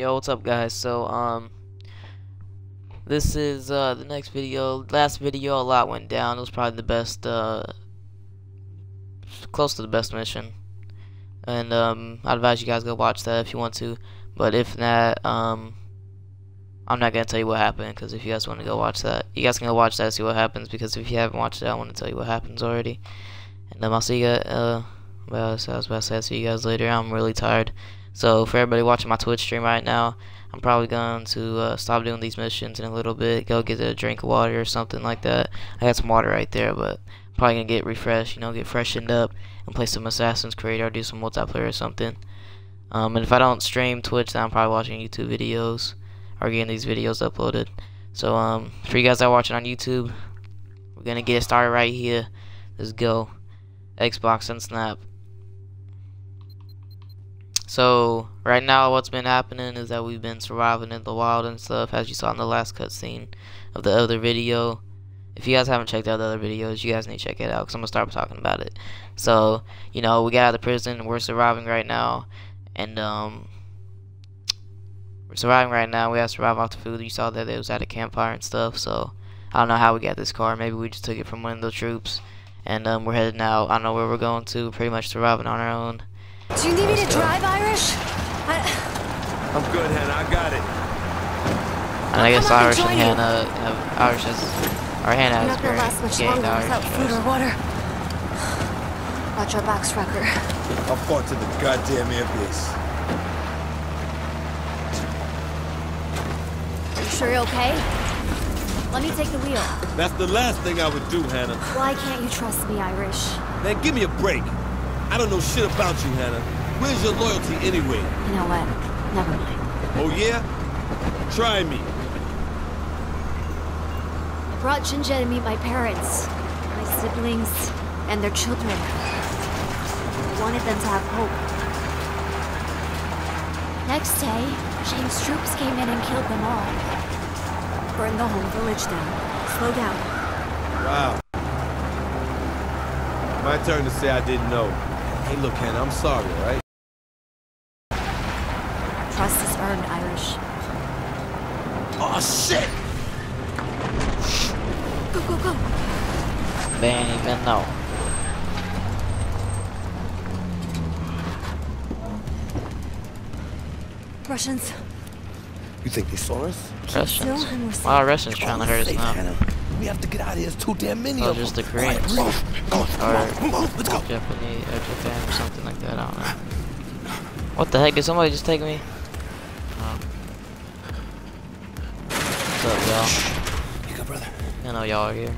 Yo, what's up guys? So, um, this is, uh, the next video. Last video, a lot went down. It was probably the best, uh, close to the best mission. And, um, I'd advise you guys go watch that if you want to. But if not, um, I'm not gonna tell you what happened, because if you guys want to go watch that, you guys can go watch that see what happens, because if you haven't watched it, I want to tell you what happens already. And, um, I'll see you guys, uh, well, I was about to say I'll see you guys later. I'm really tired. So for everybody watching my Twitch stream right now, I'm probably going to uh, stop doing these missions in a little bit. Go get a drink of water or something like that. I got some water right there, but I'm probably gonna get refreshed, you know, get freshened up and play some Assassin's Creed or do some multiplayer or something. Um, and if I don't stream Twitch, then I'm probably watching YouTube videos or getting these videos uploaded. So um, for you guys that are watching on YouTube, we're gonna get started right here. Let's go. Xbox and Snap. So right now, what's been happening is that we've been surviving in the wild and stuff, as you saw in the last cutscene of the other video. If you guys haven't checked out the other videos, you guys need to check it out because I'm gonna start talking about it. So you know, we got out of prison, we're surviving right now, and um, we're surviving right now. We have to survive off the food. You saw that it was at a campfire and stuff. So I don't know how we got this car. Maybe we just took it from one of the troops, and um, we're heading out. I don't know where we're going to. Pretty much surviving on our own. Do you need me to drive, Irish? I... I'm good, Hannah. I got it. And I guess come Irish and. Hannah have Irish has or Hannah I'm has not gonna last much gained longer Irish. without food or water. Watch our backs, Recker. How far to the goddamn airbase? You sure you're okay? Let me take the wheel. That's the last thing I would do, Hannah. Why can't you trust me, Irish? Man, give me a break. I don't know shit about you, Hannah. Where's your loyalty anyway? You know what? Never mind. Oh, yeah? Try me. I brought Jinja to meet my parents, my siblings, and their children. I wanted them to have hope. Next day, Chang's troops came in and killed them all. Burned the whole village down. Slow down. Wow. My turn to say I didn't know. Hey, look, Hannah, I'm sorry, all right? Trust is earned, Irish. Oh, shit! Go, go, go! They ain't even know. Russians. You think they saw us? Russians. still and we're. Wow, Russians trying to hurt us Safe, now. Hannah. We have to get out of here. There's too damn many Oh, of just them. the Koreans. All right, on, come on, come on. Let's go. Japanese or Japan or something like that. I don't know. What the heck? Did somebody just take me? Oh. What's up, y'all? You good, brother? I know y'all are here.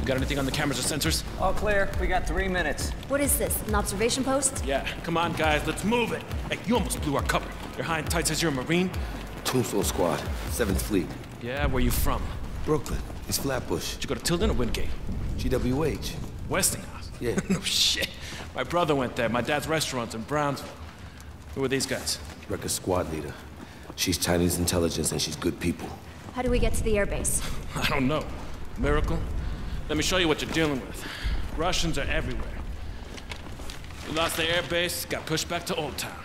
You got anything on the cameras or sensors? All clear. We got three minutes. What is this? An observation post? Yeah. Come on, guys. Let's move it. Hey, you almost blew our cover. Your high and tight says you're a Marine? Tombstone Squad, 7th Fleet. Yeah, where you from? Brooklyn. It's Flatbush. Did you go to Tilden or Wingate? GWH. Westinghouse? Yeah. no oh, shit. My brother went there. My dad's restaurant's in Brownsville. Who are these guys? Recker squad leader. She's Chinese intelligence and she's good people. How do we get to the airbase? I don't know. Miracle? Let me show you what you're dealing with. Russians are everywhere. We lost the airbase, got pushed back to Old Town.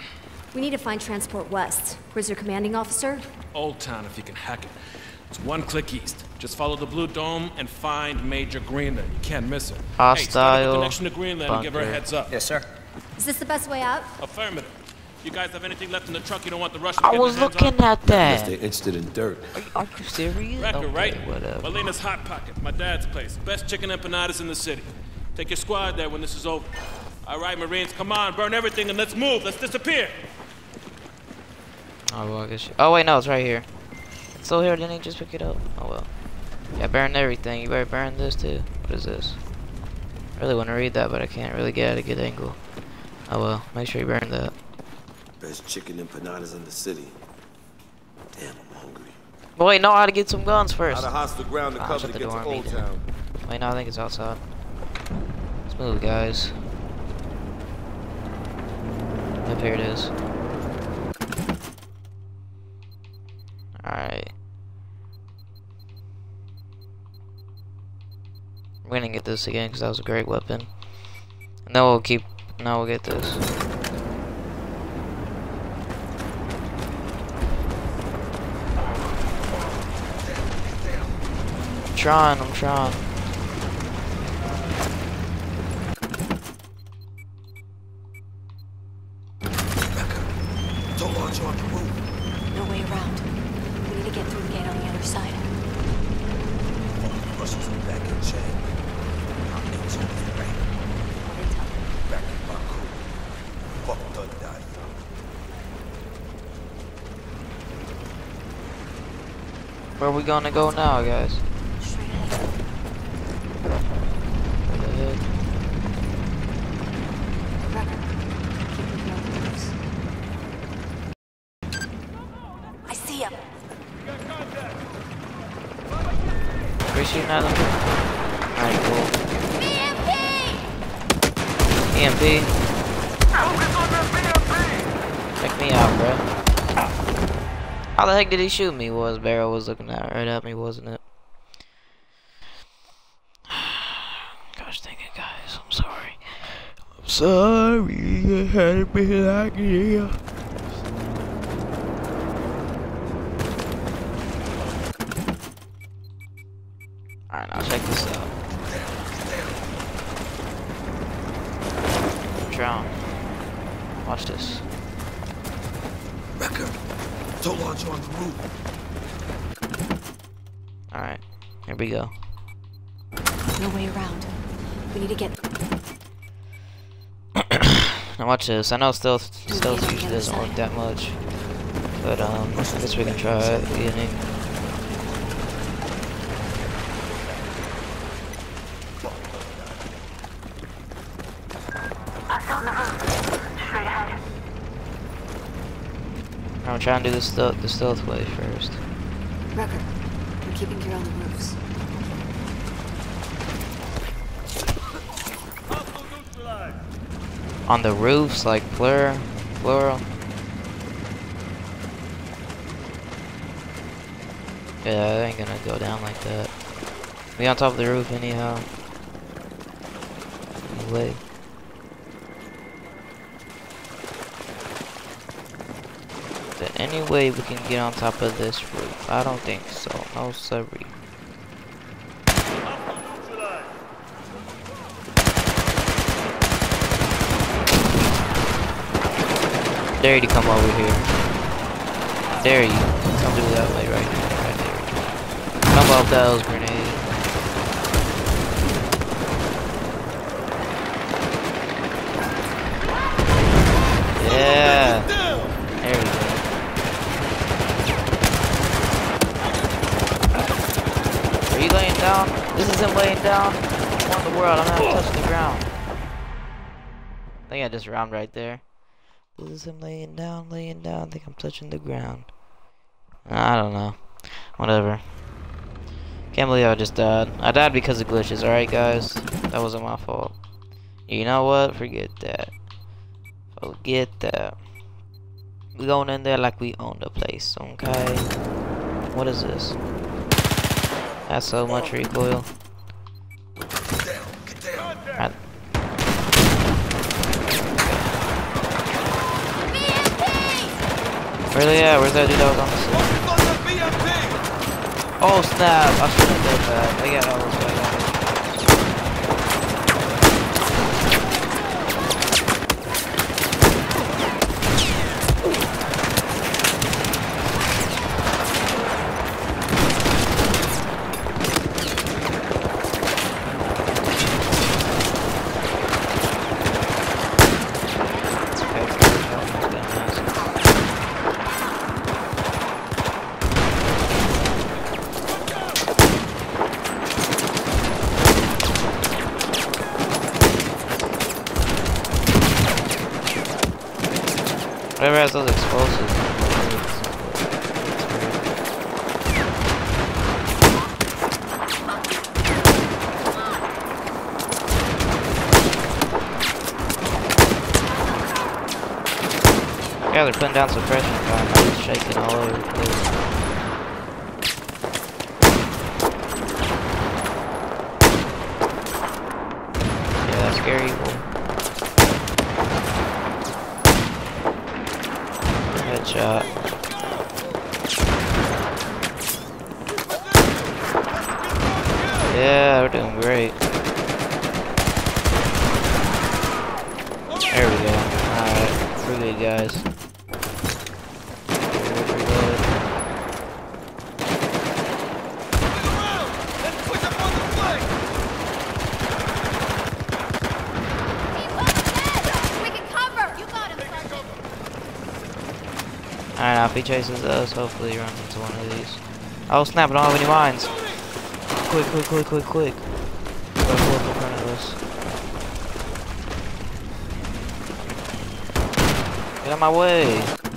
We need to find Transport West. Where's your commanding officer? Old Town, if you can hack it. It's one click east. Just follow the blue dome and find Major Greenland. You can't miss her. hey, start up Hostile a connection to Greenland and give her a heads up. Yes, sir. Is this the best way out? Affirmative. You guys have anything left in the truck you don't want the Russians I getting was their hands looking on? at Unless they're interested in dirt. Are you serious? Recker, Okay, right? whatever. Molina's Hot Pocket, my dad's place. Best chicken empanadas in the city. Take your squad there when this is over. All right, Marines, come on, burn everything and let's move. Let's disappear. Oh, well, I guess you- oh wait, no, it's right here. It's still here. Didn't he just pick it up? Oh well. Yeah, burn everything. You better burn this too. What is this? I really want to read that, but I can't really get at a good angle. Oh well. Make sure you burn that. Best chicken empanadas in the city. Damn, I'm hungry. But wait, no, I gotta get some guns first. Out of hostile ground to cover to the get to Old. Town. Wait, no, I think it's outside. Let's move, guys. Yep, here it is. Alright. We're gonna get this again because that was a great weapon. Now we'll keep. Now we'll get this. I'm trying. I'm trying. Gonna go now, guys? Straight ahead. Straight ahead. Recker. Keep looking on the roofs. I see him. Are you shooting at them? Alright, cool. EMP! Check me out, bro. How the heck did he shoot me? Was Barrow was looking at right at me, wasn't it? Gosh dang it, guys. I'm sorry. I'm sorry. I had to be like this. Alright, now check this out. Drown. Watch this. Rebecca, don't launch on the roof. Alright, here we go. No way around. We need to get. Now watch this. I know stealth stealth usually doesn't work that much. But um I guess we can try it at the beginning. I'm trying to do the stealth the stealth way first. We're keeping gear on the roofs. On the roofs, like plural plural. Yeah, it ain't gonna go down like that. We on top of the roof anyhow. Is there any way we can get on top of this roof? I don't think so. No sorry. Dare you to come over here. Dare you. Come do that way right here. Right there. Come off those. Yeah. Down! There we go. Are you laying down? This is him laying down. What in the world? I'm not touching the ground. I think I just round right there. This is him laying down, laying down. I think I'm touching the ground. I don't know. Whatever. Can't believe I just died. I died because of glitches, alright guys? That wasn't my fault. You know what? Forget that. Forget that. We going in there like we own the place, okay? What is this? That's so much oh. recoil. Get down, get down. Right. Really? Yeah, where's that dude that was on the side? Focus on the BMP! Oh snap! I should have did that. They got all those guys. Whatever has those explosives. Yeah, they're putting down suppression fire. It's shaking all over the place. Yeah, that's scary. Evil. Headshot. doing great. There we go. Alright, we're good, guys. We're good, we're good. We can cover! You got him, Alright, now if he chases us, hopefully he runs into one of these. Oh snap, I don't have any mines. Quick, quick, quick, quick, quick. Go up in front of us. Get out my way!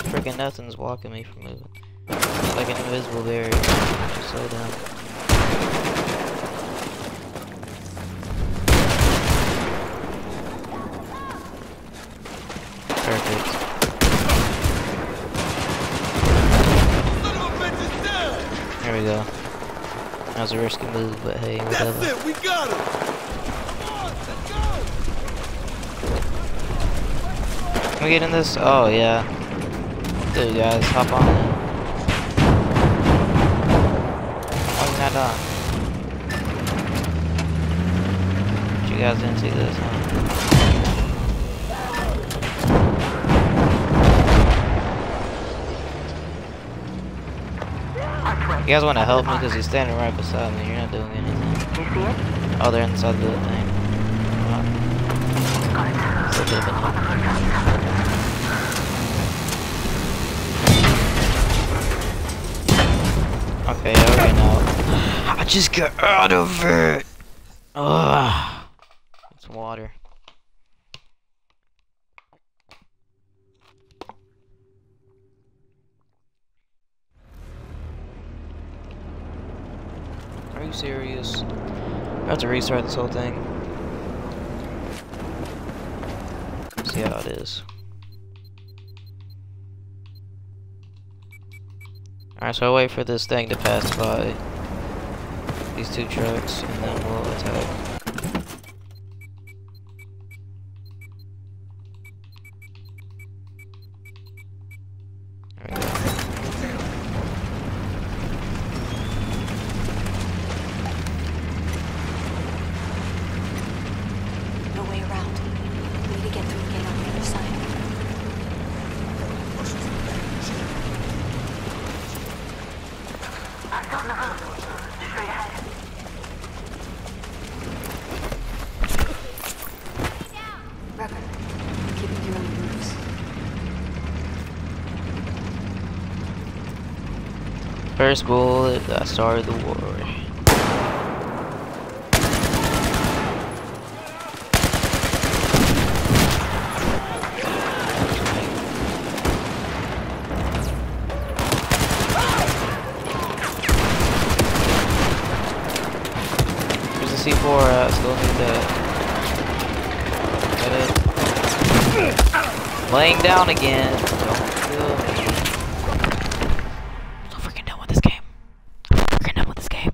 Freaking nothing's blocking me from moving. Like an invisible barrier. Just slow down. Perfect. There we go. That was a risky move, but hey, That's it, we got him! On! Can we get in this? Oh, yeah. Dude, guys, hop on oh, in. Why is not done? You guys didn't see this, huh? You guys want to help me because he's standing right beside me. You're not doing anything. You see it? Oh, they're inside the thing. Wow. Still could have been helpful. Okay, okay, now. I just got out of it! Ugh. It's water. Are you serious? I have to restart this whole thing. See how it is. Alright, so I'll wait for this thing to pass by these two trucks and then we'll attack. There we go. No way around. We need to get through the gate on the other side. On the road. Straight ahead. Rever, keeping you on the moves. First bullet that started the war. There's a C4, uh, still need that. Got it. Laying down again. Don't kill me. I'm so freaking done with this game. I'm so freaking done with this game.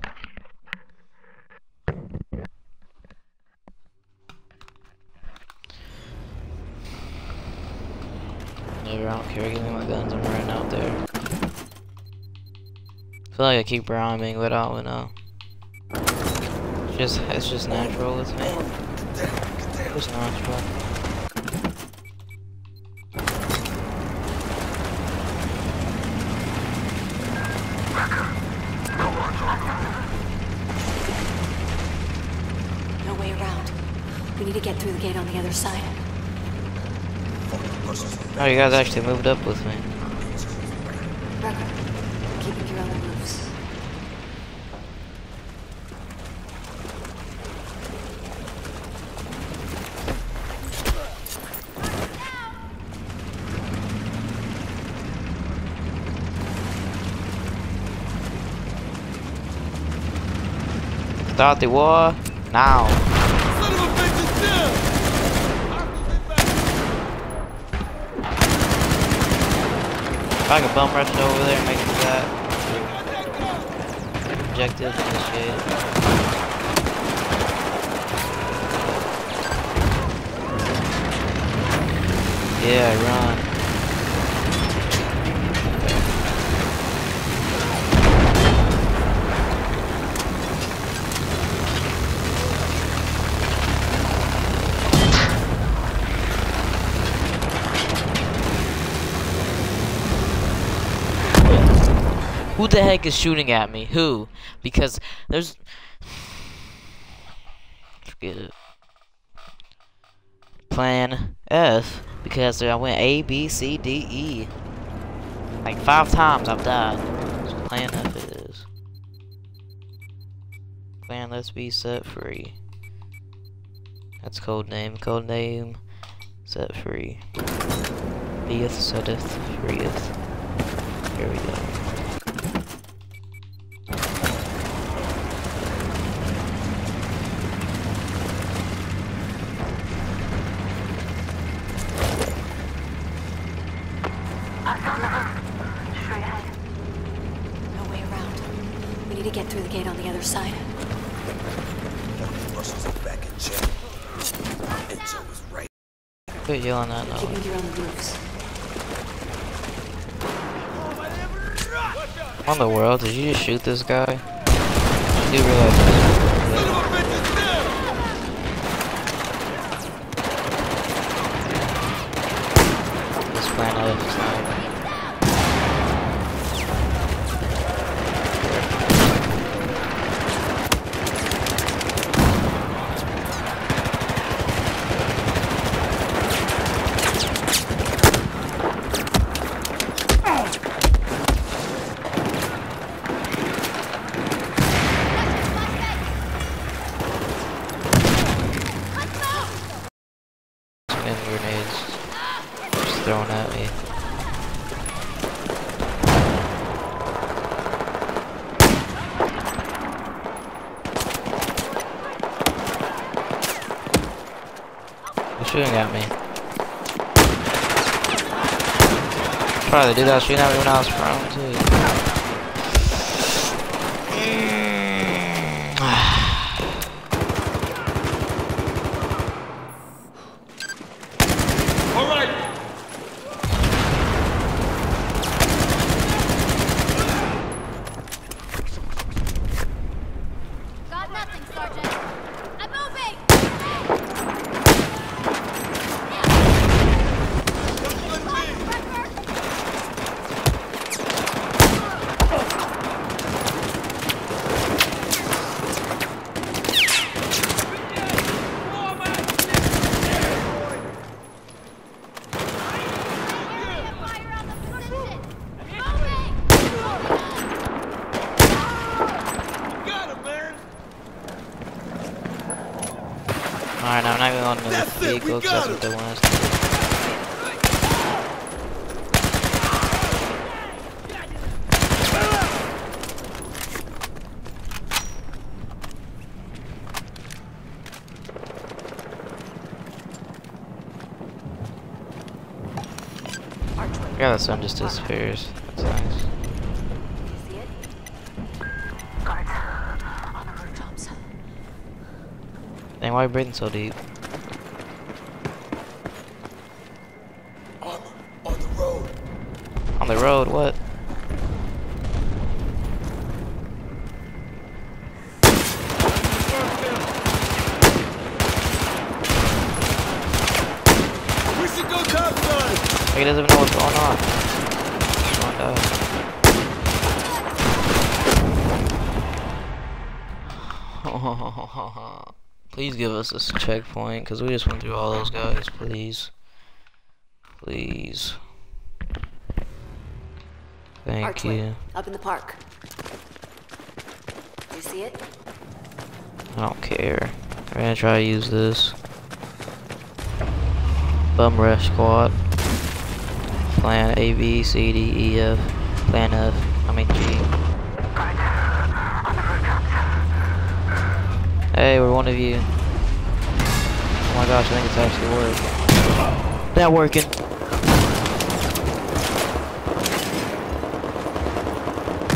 Never, I don't care. Give me my guns. I'm running out there. I feel like I keep rhyming, but I don't know. It's just, it's just natural with me. It's natural. No way around. We need to get through the gate on the other side. Oh, you guys actually moved up with me. Start the war now. If I could bum rush over there and make it that objective initiated. Yeah, run. Who the heck is shooting at me? Who? Because there's. Forget it. Plan F. Because I went A, B, C, D, E. Like five times I've died. So plan F it is. Plan let's be set free. That's code name. Code name set free. Beeth setteth freeth. Here we go. Gate on the other side. Russians are back in check. And Joe was right. Quit yelling at Keep no. me on the roofs. What in the world? Did you just shoot this guy? You do realize Son of a bitch is down! this plan F is not. Some grenades just thrown at me. They're shooting at me. Did that shooting at me when I was prone too. All right, Got nothing, Sergeant. I'm moving! Fire on the position! Moving! got him, man. Alright, I'm not going to the That's it, we vehicle because that's what they want us to do. Yeah, the sun just disappears. That's nice. See it? Guards. On the rooftops. Dang, why are you breathing so deep? Armor on the road. On the road, what? We should go topside. He doesn't even know what's going on. Come on, die. Please give us this checkpoint, because we just went through all those guys, please. Please. Thank Archway. you. Up in the park. You see it? I don't care. We're gonna try to use this. Bum rush squad. Plan A, B, C, D, E, F. Plan F. I mean G. Guards. On the rooftops. Hey, we're one of you. Oh my gosh, I think it's actually working. Not working.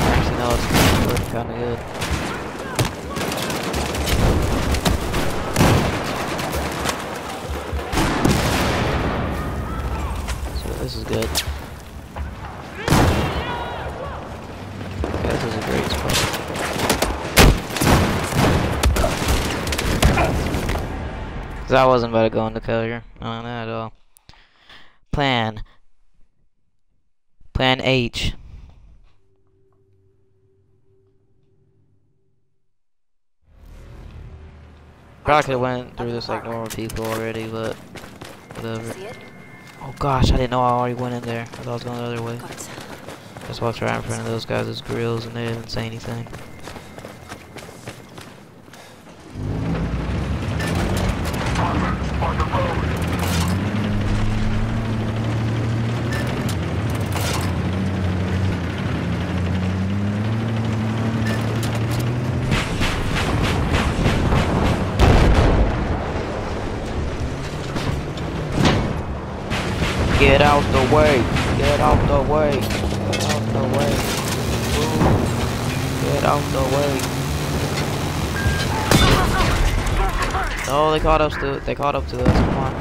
Actually, no, it's working kind of good. So this is good. Because I wasn't about to go into failure. No, not at all. Plan. Plan H. Probably could have went through this like normal people already, but whatever. Oh gosh, I didn't know I already went in there. I thought I was going the other way. Just walked right in front of those guys' grills and they didn't say anything. Out the way! Get out the way! Get out the way! Get out the way! Oh, they caught up to they caught up to us. Come on.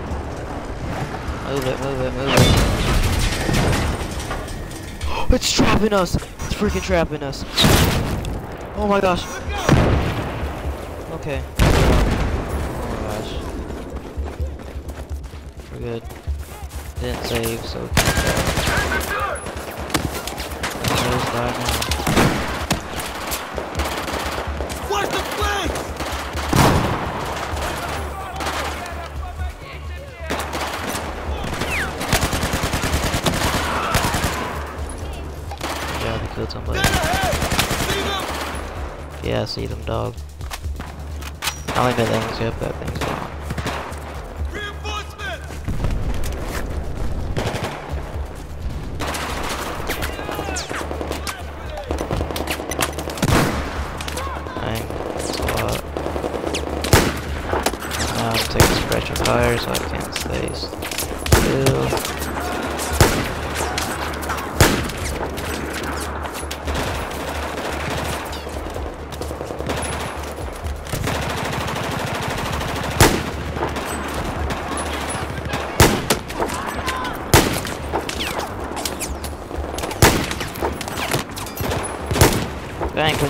Move it, move it, move it. it's trapping us! It's freaking trapping us! Oh my gosh! Okay. Oh my gosh. We're good. Didn't save, so can't die. Now. Watch the flanks! Job, we killed somebody. Dead ahead! See them? Yeah, I see them, dog. I only got things yep, that thing's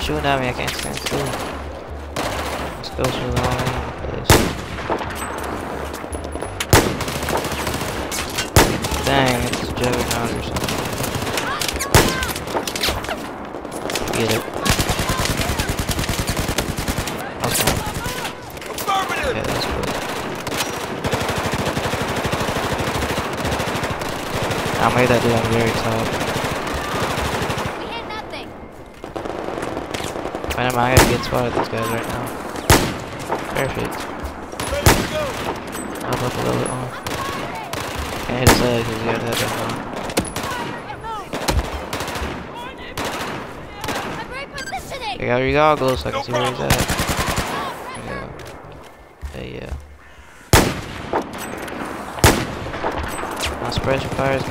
shooting at me, I can't stand still. Let's go through all the place. Dang, it's a juggernaut or something. Get it. That's good. I made that dude on the very top. We hit nothing. Am I gotta get spotted these guys right now. Perfect. To! Up, a little bit more. Can't hit his head because he got that back on. I'm got your goggles so I can see where he's at. Yeah. Hey, yeah. My suppression fire is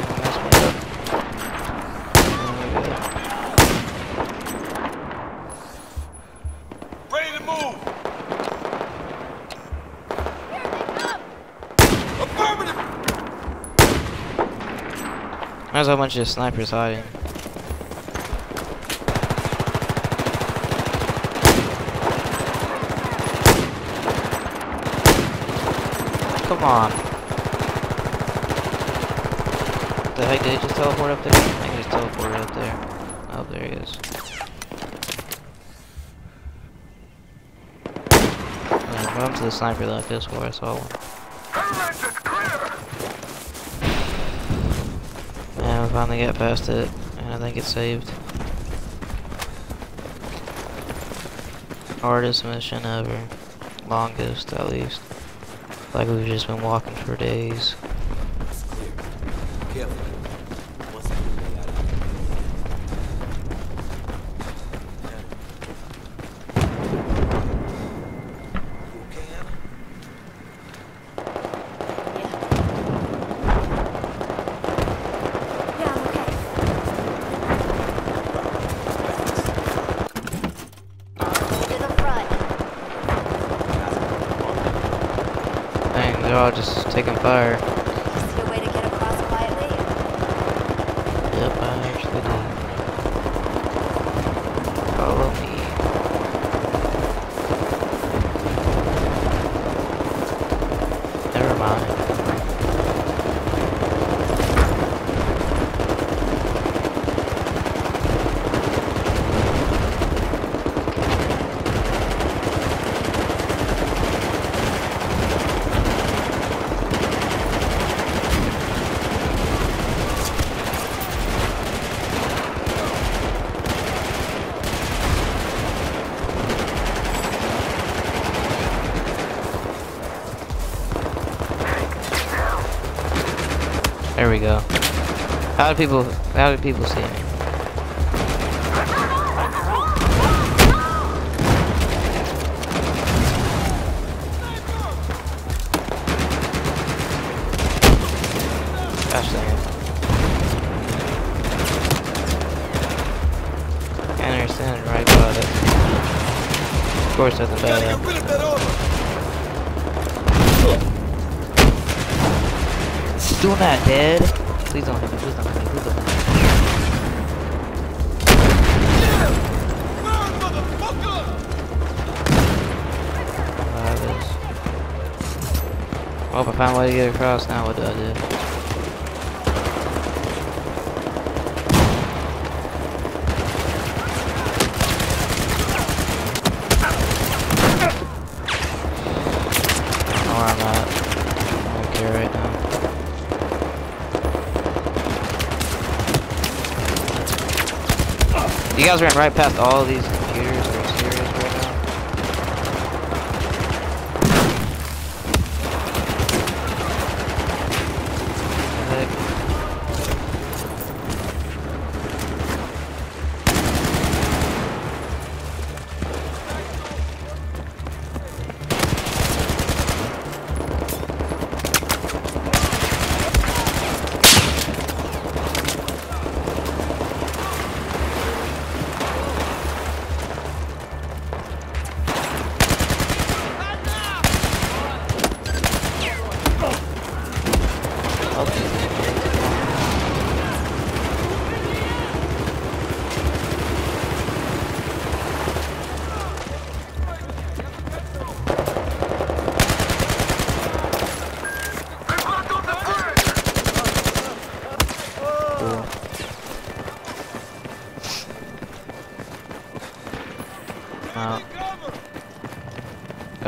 There's a bunch of snipers hiding. Come on. The heck did he just teleport up there? I think he just teleported up there. Oh, there he is. Run to the sniper like this where I saw one. And we finally get past it, and I think it's saved. Hardest mission ever. Longest, at least. Like we've just been walking for days. It's clear. Careful. Once I get out of here. You okay, Anna? Yeah, I'm okay. To the front. Dang, they're all just taking fire. See a way to get across quietly? Yep, I actually did. Follow me. Never mind. There we go. How do people? How do people see me? Gosh dang it. Can't understand right about it. Of course, nothing Gotta bad Still not dead? Please don't hit me, please don't hit me, please don't hit me. Well, if I found a way to get across now, what do I do? I don't know where I'm at. I don't care right now. You guys ran right past all these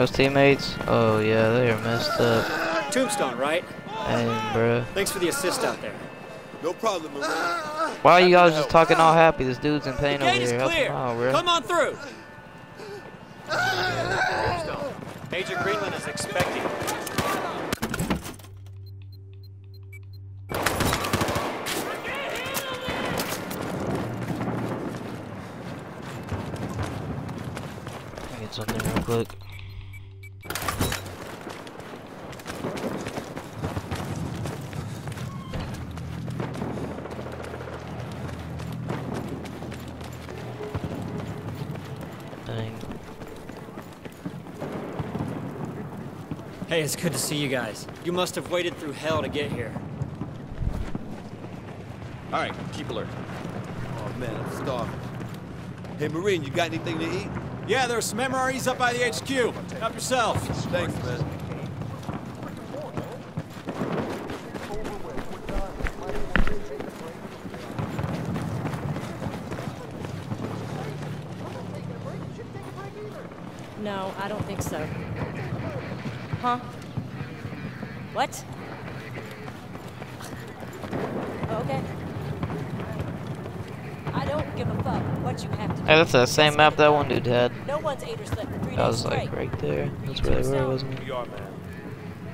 Those teammates? Oh yeah, they are messed up. Tombstone, right? Hey, bruh. Thanks for the assist out there. No problem, Marine. Why are you guys just talking all happy? This dude's in pain over here. Help clear. him out, bruh. Come on through. Hey, it's good to see you guys. You must have waited through hell to get here. All right, keep alert. Oh man, I'm starving. Hey, Marine, you got anything to eat? Yeah, there's some MREs up by the HQ. Help yourself. Thanks, man. No, I don't think so. Huh? What? Okay. I don't give a fuck what you have to do. Hey, that's the same map that one dude had. No one's ate or slept for three That was like right there. That's where they were, wasn't it? We are, man.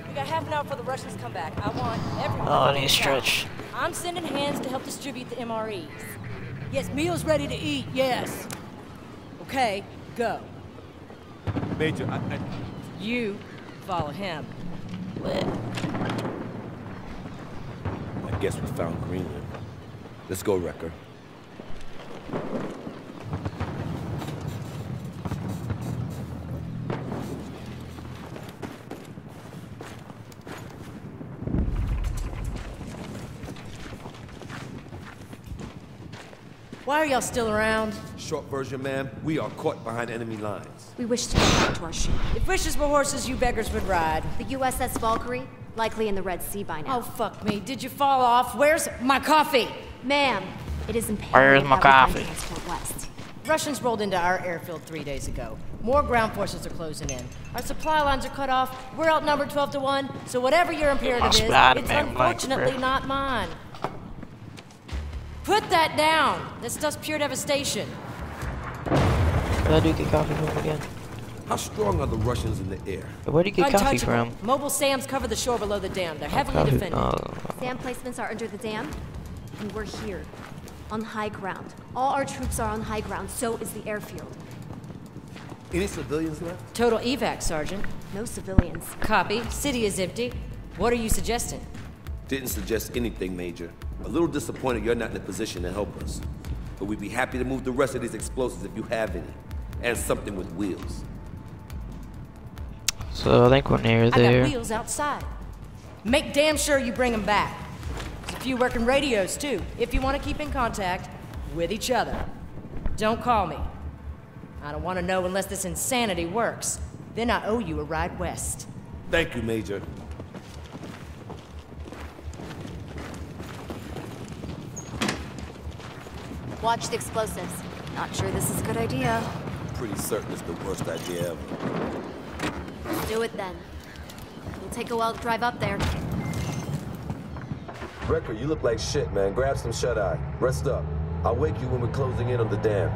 We got half an hour before the Russians come back. I want everyone. Oh, I to need to stretch. out. I'm sending hands to help distribute the MREs. Yes, meals ready to eat. Yes. Okay, go. Major, I, I, You follow him. I guess we found Greenland. Let's go, Recker. Y'all still around? Short version, ma'am, we are caught behind enemy lines. We wish to get back to our ship. If wishes were horses, you beggars would ride. The USS Valkyrie, likely in the Red Sea by now. Oh, fuck me. Did you fall off? Where's my coffee? Ma'am, it is imperative Where's my coffee? west. Russians rolled into our airfield three days ago. More ground forces are closing in. Our supply lines are cut off. We're outnumbered 12 to 1, so whatever your imperative is, Spider-Man it's unfortunately bruh. not mine. Put that down! This does pure devastation. Did I do get coffee from again? How strong are the Russians in the air? Where do you get coffee Untouchable. from? Mobile SAMs cover the shore below the dam. They're oh, heavily Coffee- defended. oh, Dam placements are under the dam, and we're here, on high ground. All our troops are on high ground, so is the airfield. Any civilians left? Total evac, Sergeant. No civilians. Copy. City is empty. What are you suggesting? Didn't suggest anything, Major. A little disappointed you're not in a position to help us. But we'd be happy to move the rest of these explosives if you have any. And something with wheels. so I think we're near there. I there. got wheels outside. Make damn sure you bring them back. There's a few working radios, too, if you want to keep in contact with each other. Don't call me. I don't want to know unless this insanity works. Then I owe you a ride west. Thank you, Major. Watch the explosives. Not sure this is a good idea. Pretty certain it's the worst idea ever. Let's do it then. It'll take a while to drive up there. Recker, you look like shit, man. Grab some shut-eye. Rest up. I'll wake you when we're closing in on the dam.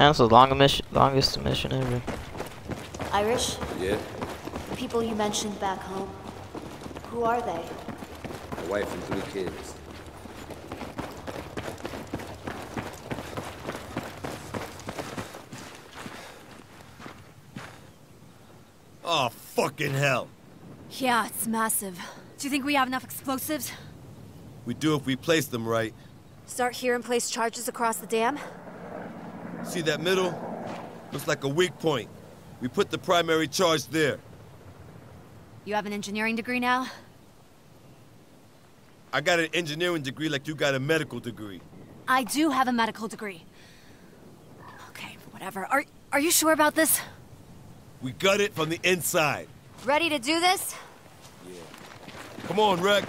That's the longest mission, longest mission ever. Irish, Yeah? the people you mentioned back home, who are they? My wife and three kids. Oh, fucking hell. Yeah, it's massive. Do you think we have enough explosives? We do if we place them right. Start here and place charges across the dam? See that middle? Looks like a weak point. We put the primary charge there. You have an engineering degree now? I got an engineering degree like you got a medical degree. I do have a medical degree. Okay, whatever. Are are you sure about this? We gut it from the inside. Ready to do this? Yeah. Come on, Rec.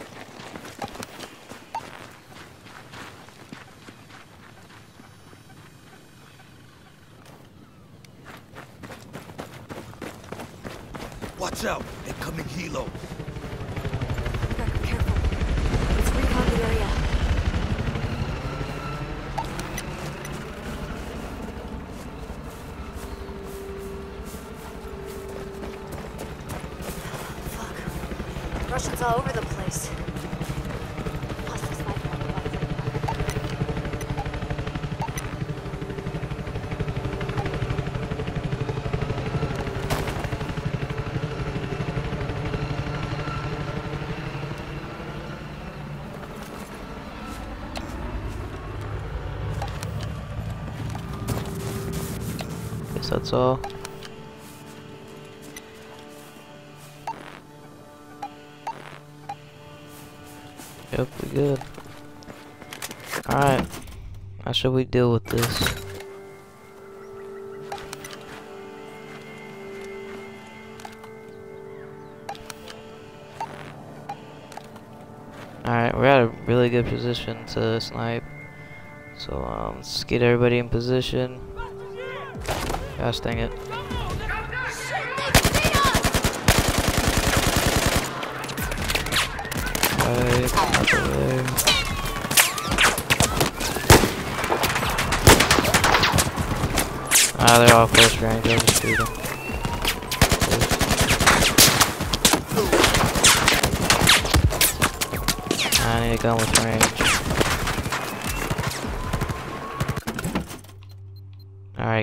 Watch out! Incoming helo. Recker, careful. Let's recon the area. Fuck. Russians all over the place. Hostile sniper on the right. All. Yep, we good. Alright. How should we deal with this? Alright, we're at a really good position to snipe. So, um, let's get everybody in position. Gosh dang it. Ah, they're all close range. I'll just shoot them. I need a gun with range.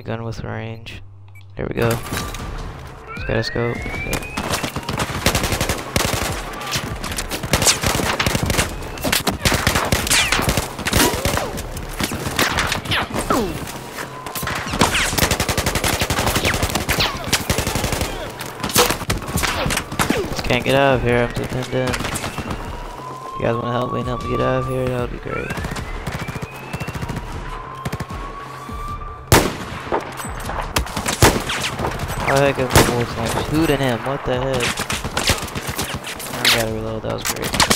Gun with range. There we go. Just Got a scope. Just can't get out of here. I'm too in. If you guys want to help me and help me get out of here, that would be great. Why my voice like shooting him? What the heck? I gotta reload, that was great.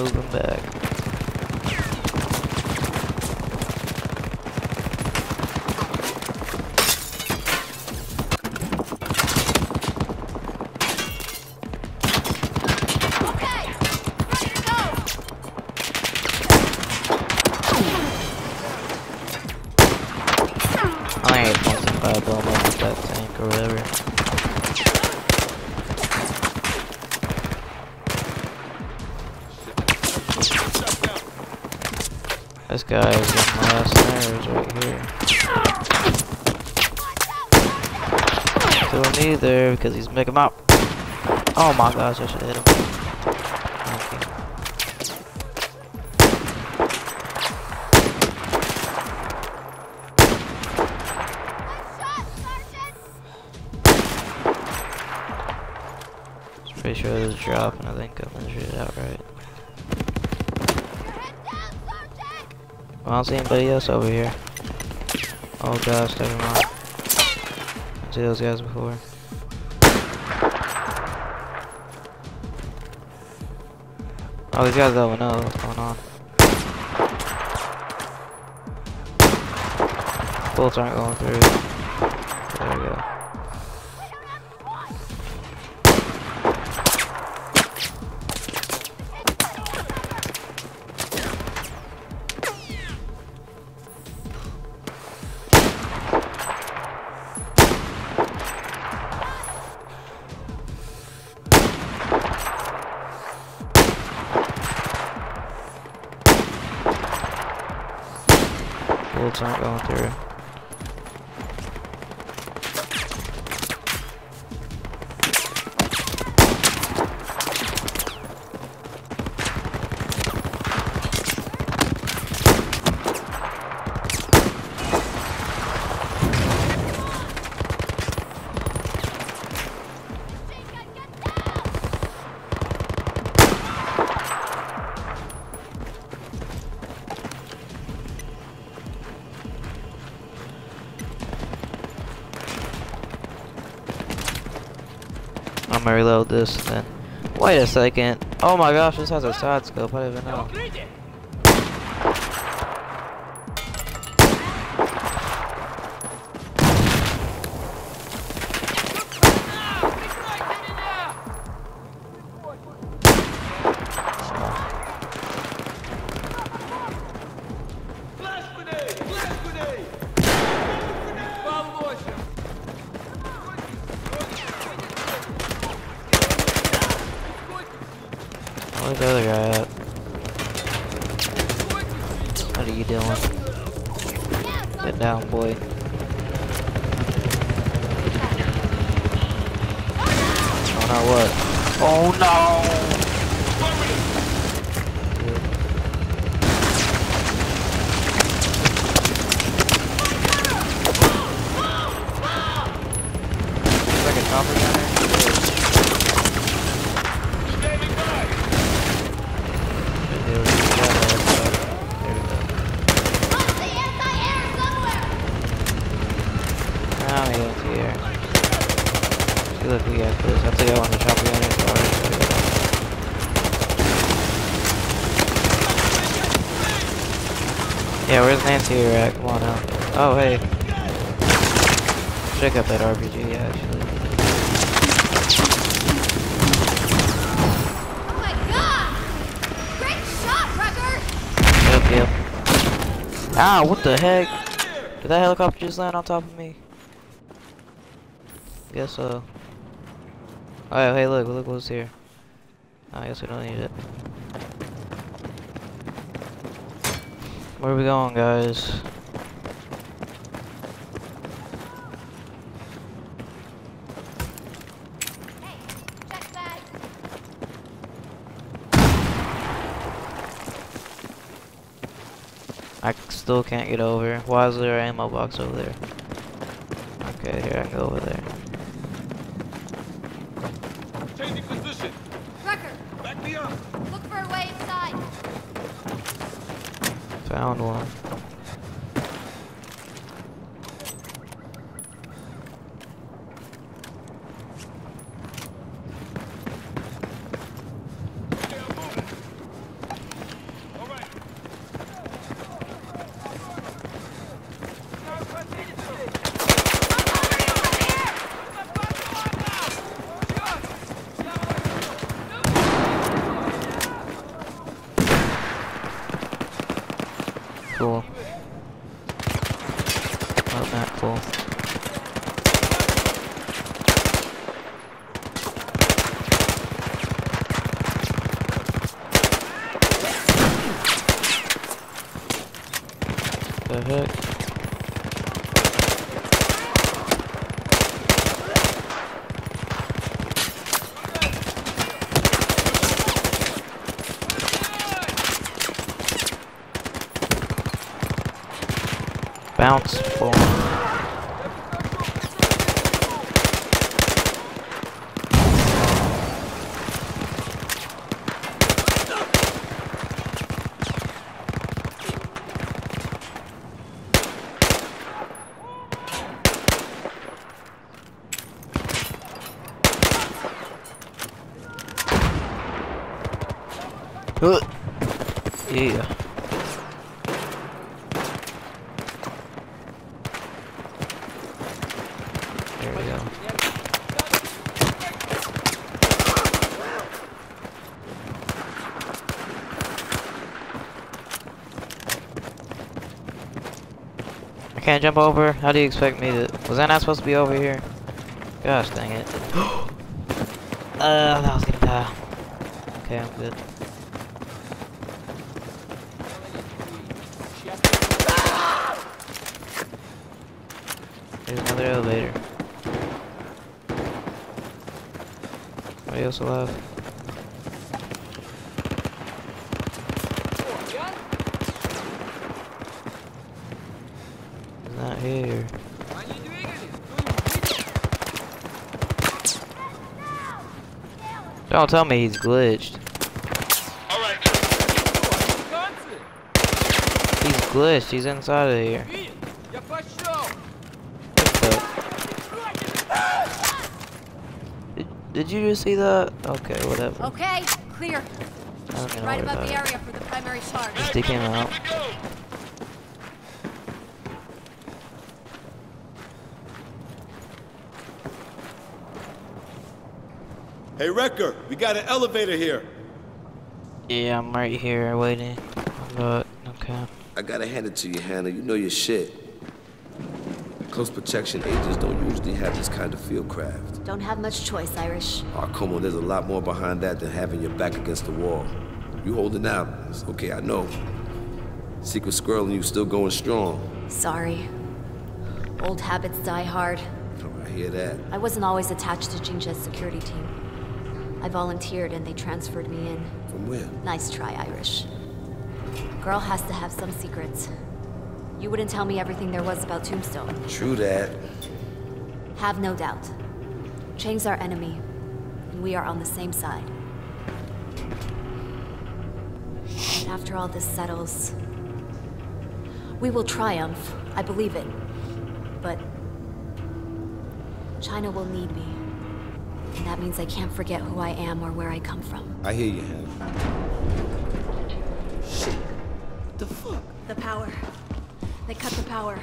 moving back. Okay, ready to go. I ain't pumping fireball with that tank or whatever. This guy is in my last nerves right here. Doing because he's up. Oh my gosh, I should hit him. Pretty sure there's a drop and I think I'm gonna shoot it down, Sergeant. I don't see anybody else over here. Oh gosh, never mind. I see those guys before. Oh, these guys don't know oh, what's going on. Bullets aren't going through. Reload this then. Wait a second. Oh my gosh, this has a side scope. I didn't even know. Where's Nancy at? Come on out. Oh, hey. Check out that RPG, actually. Oh my god! Great shot, Recker! Yep, yep. Ah, what the heck? Did that helicopter just land on top of me? Guess so. Oh, hey, look, look what's here. I guess we don't need it. Where are we going, guys? I still can't get over. Why is there an ammo box over there? Okay, here I go over there. Changing position. Recker, Back me up. look for a way inside. Found one. full. Not that full. The heck? Bounce full. Huh. Yeah. There we go. I can't jump over. How do you expect me to? Was I not supposed to be over here? Gosh dang it. uh, I was gonna die. Okay, I'm good. There's another elevator. Anybody else alive? He's not here. Don't tell me he's glitched. He's glitched. He's inside of here. Did, did you just see that? Okay, whatever. Okay, clear. I don't know Right above about the area for the primary charge. Out. Hey, Recker, we got an elevator here. Yeah, I'm right here waiting. But okay. I gotta hand it to you, Hannah. You know your shit. Close protection agents don't usually have this kind of field craft. Don't have much choice, Irish. Oh, come on, there's a lot more behind that than having your back against the wall. You holding out. It's okay, I know. Secret Squirrel and you still going strong. Sorry. Old habits die hard. Oh, I hear that. I wasn't always attached to Jin Jié's security team. I volunteered and they transferred me in. From where? Nice try, Irish. Girl has to have some secrets. You wouldn't tell me everything there was about Tombstone. True that. Have no doubt. Chang's our enemy, and we are on the same side. And after all this settles, we will triumph. I believe it. But China will need me. That means I can't forget who I am or where I come from. I hear you, Hannah. Shit. What the fuck? The power. They cut the power.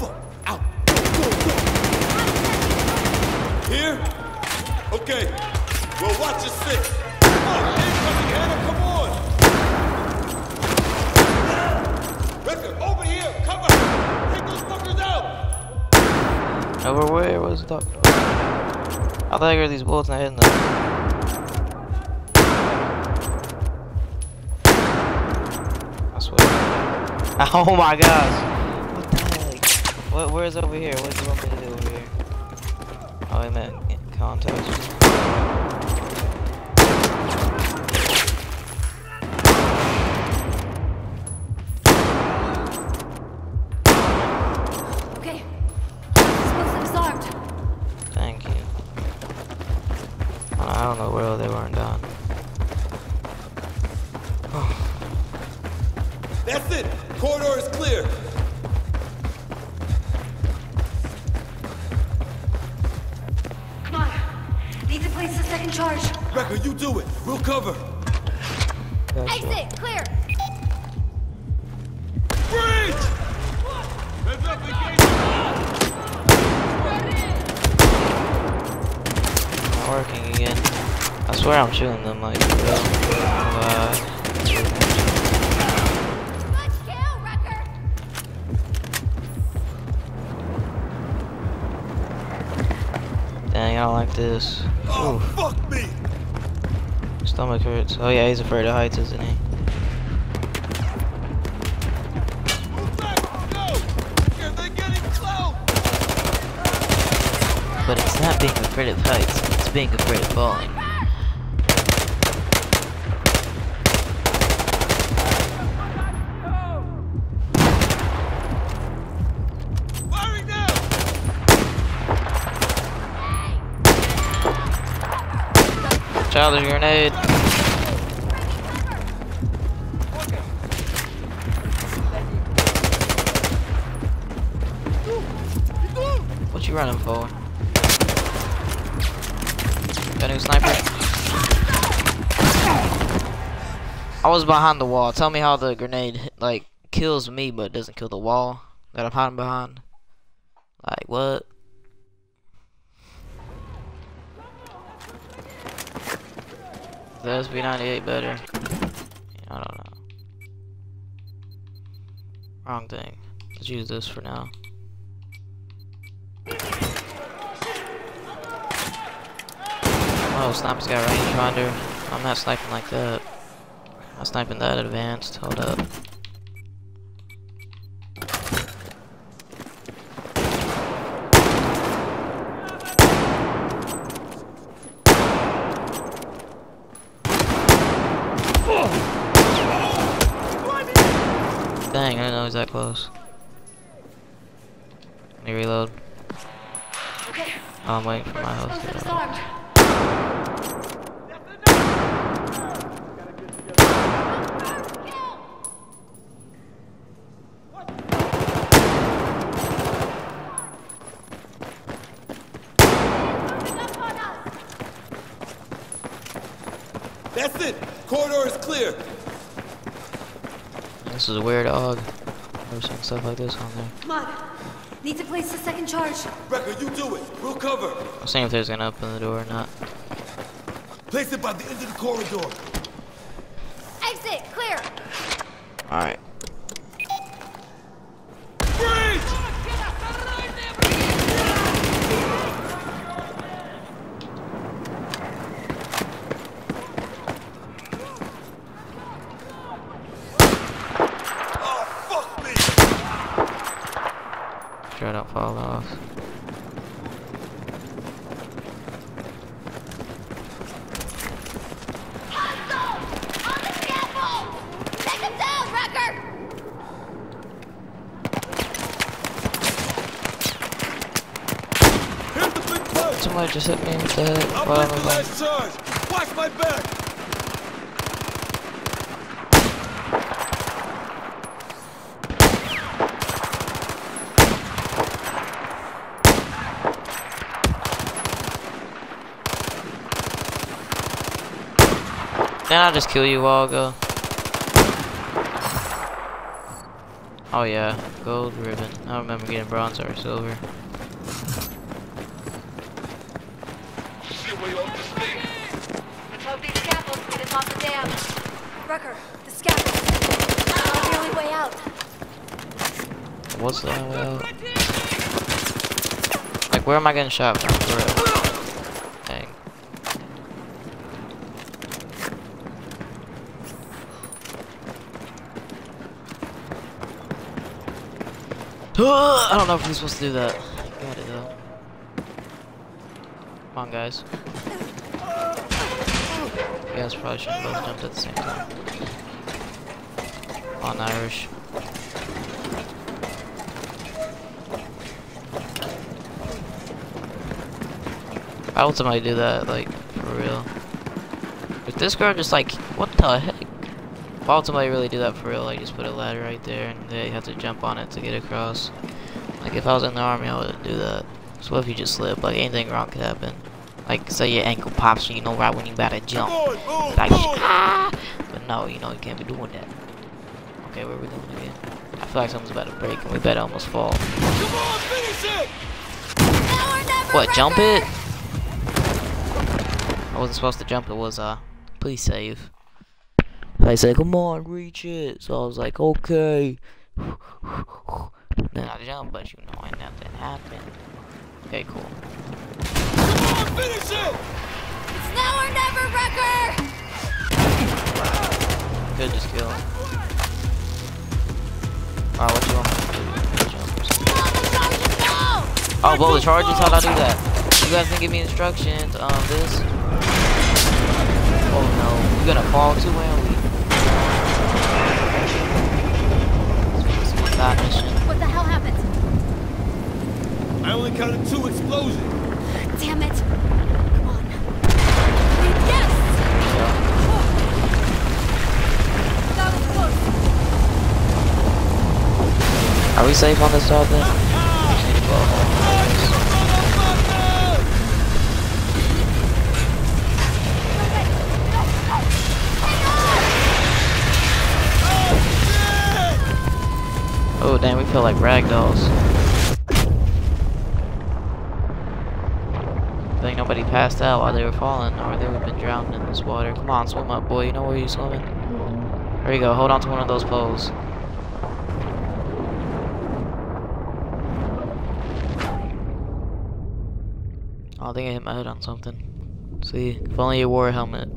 Fuck, out. Here? Okay. Well, watch your six. Heck are these bullets not hitting them? I swear. Oh my gosh! What the heck? What? Where's over here? What do you want me to do over here? Oh, I meant in hurts. Oh yeah, he's afraid of heights, isn't he? But it's not being afraid of heights, it's being afraid of falling. Childish grenade. Was behind the wall. Tell me how the grenade like kills me but doesn't kill the wall that I'm hiding behind. Like what? The SV98 better? I don't know. Wrong thing. Let's use this for now. Oh, sniper's got rangefinder. I'm not sniping like that. I'm not sniping that advanced. Hold up. Dang, I didn't know he was that close. Let me reload. Oh, I'm waiting for my host to reload. That's it! Corridor is clear! This is a weird dog. Never seen stuff like this on there. Come on. Need to place the second charge. Recker, you do it! We'll cover! I'm seeing if there's gonna open the door or not. Place it by the end of the corridor! Exit, clear! Alright. Breach! Oh, fuck me! Try don't fall off. Hostile! On the scaffold! Take him down, Recker! Here's the big punch! Somebody just hit me with the head I'll while make I'm the alive. last charge! Watch my back! Then I'll just kill you while I go. Oh yeah, gold ribbon. I don't remember getting bronze or silver. Let's hope these scaffolds get us off the dam. Recker, the scaffold. Not the only way out. What's that way out? Like, where am I getting shot from? For real? Dang. I don't know if we're supposed to do that. Got it though. Come on, guys. You guys probably should both at the same time. On Irish. Why would somebody do that, like, for real? If this girl just like, what the heck? Why would somebody really do that for real? Like, just put a ladder right there and they have to jump on it to get across. Like, if I was in the army, I wouldn't do that. So what if you just slip? Like, anything wrong could happen. Like, say your ankle pops, you know right when you about to jump. Move, move, Like, move! ah! But no, you know, you can't be doing that. Okay, where are we going again? I feel like something's about to break and we better almost fall. Come on, finish it! Now or never, What, jump it? I wasn't supposed to jump. It was uh, please save. I said, come on, reach it. So I was like, okay. Then I jump, but you know, ain't nothing happened. Okay, cool. Come on, finish him! It's now or never, Recker! Good, just kill. Alright, what you want me to do? Jump. Blow the charges down! Oh, blow the charges? How'd I do that? You guys didn't give me instructions. Um, this. Oh no, we gonna fall too, aren't we? This is a bad mission. What the hell happened? I only counted two explosions. Damn it. Come on. Yes! Yeah. That was close. Are we safe on this side then? We just need to blow a hole in this. Oh damn, we feel like ragdolls. I think nobody passed out while they were falling, or they would have been drowned in this water. Come on, swim up, boy. You know where you're swimming. Mm-hmm. There you go. Hold on to one of those poles. Oh, I think I hit my head on something. See, if only you wore a helmet.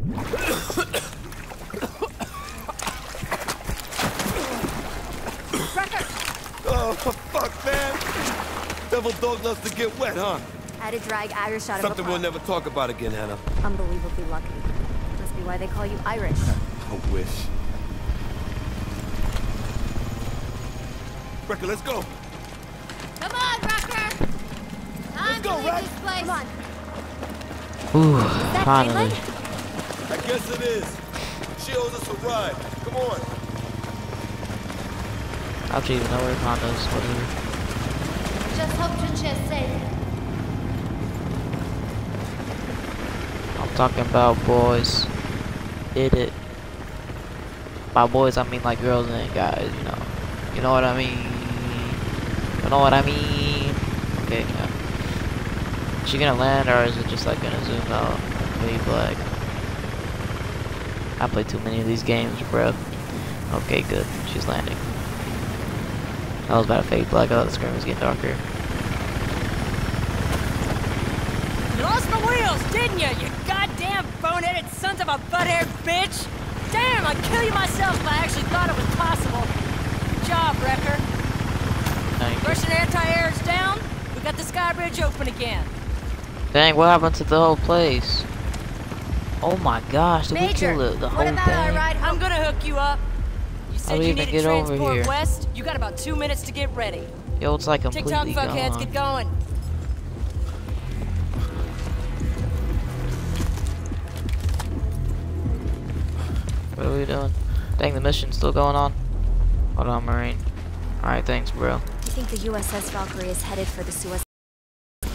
Oh, fuck, man. Devil dog loves to get wet, huh? Had to drag Irish out Something of a we'll never talk about again, Hannah. Unbelievably lucky. Must be why they call you Irish. I wish. Recker, let's go. Come on, Recker! Time go, to leave Wreck. Come on. Ooh, that finally. Caitlin? I guess it is. She owes us a ride. Come on. I don't even know where condos, whatever. Just hope Jin Jié's safe. I'm talking about boys. Did it. By boys, I mean like girls and guys, you know. You know what I mean? You know what I mean? Okay, yeah. Is she gonna land or is it just like gonna zoom out? Way black. I play too many of these games, bro. Okay, good. She's landing. I was about to fade black. Thought the screen was getting darker. You lost my wheels, didn't you, you goddamn bone-headed sons of a butt-haired bitch? Damn, I'd kill you myself if I actually thought it was possible. Good job, Recker. Thank you. Russian anti-air is down. We got the sky bridge open again. Dang, what happened to the whole place? Oh my gosh, did we kill the, the whole what about our thing? ride I'm gonna hook you up. You said do you needed get over transport here? west. You got about two minutes to get ready. Yo, it's like completely TikTok fuckheads, gone. get going. What are we doing? Dang, the mission's still going on. Hold on, Marine. Alright, thanks, bro. Do you think the USS Valkyrie is headed for the Suez?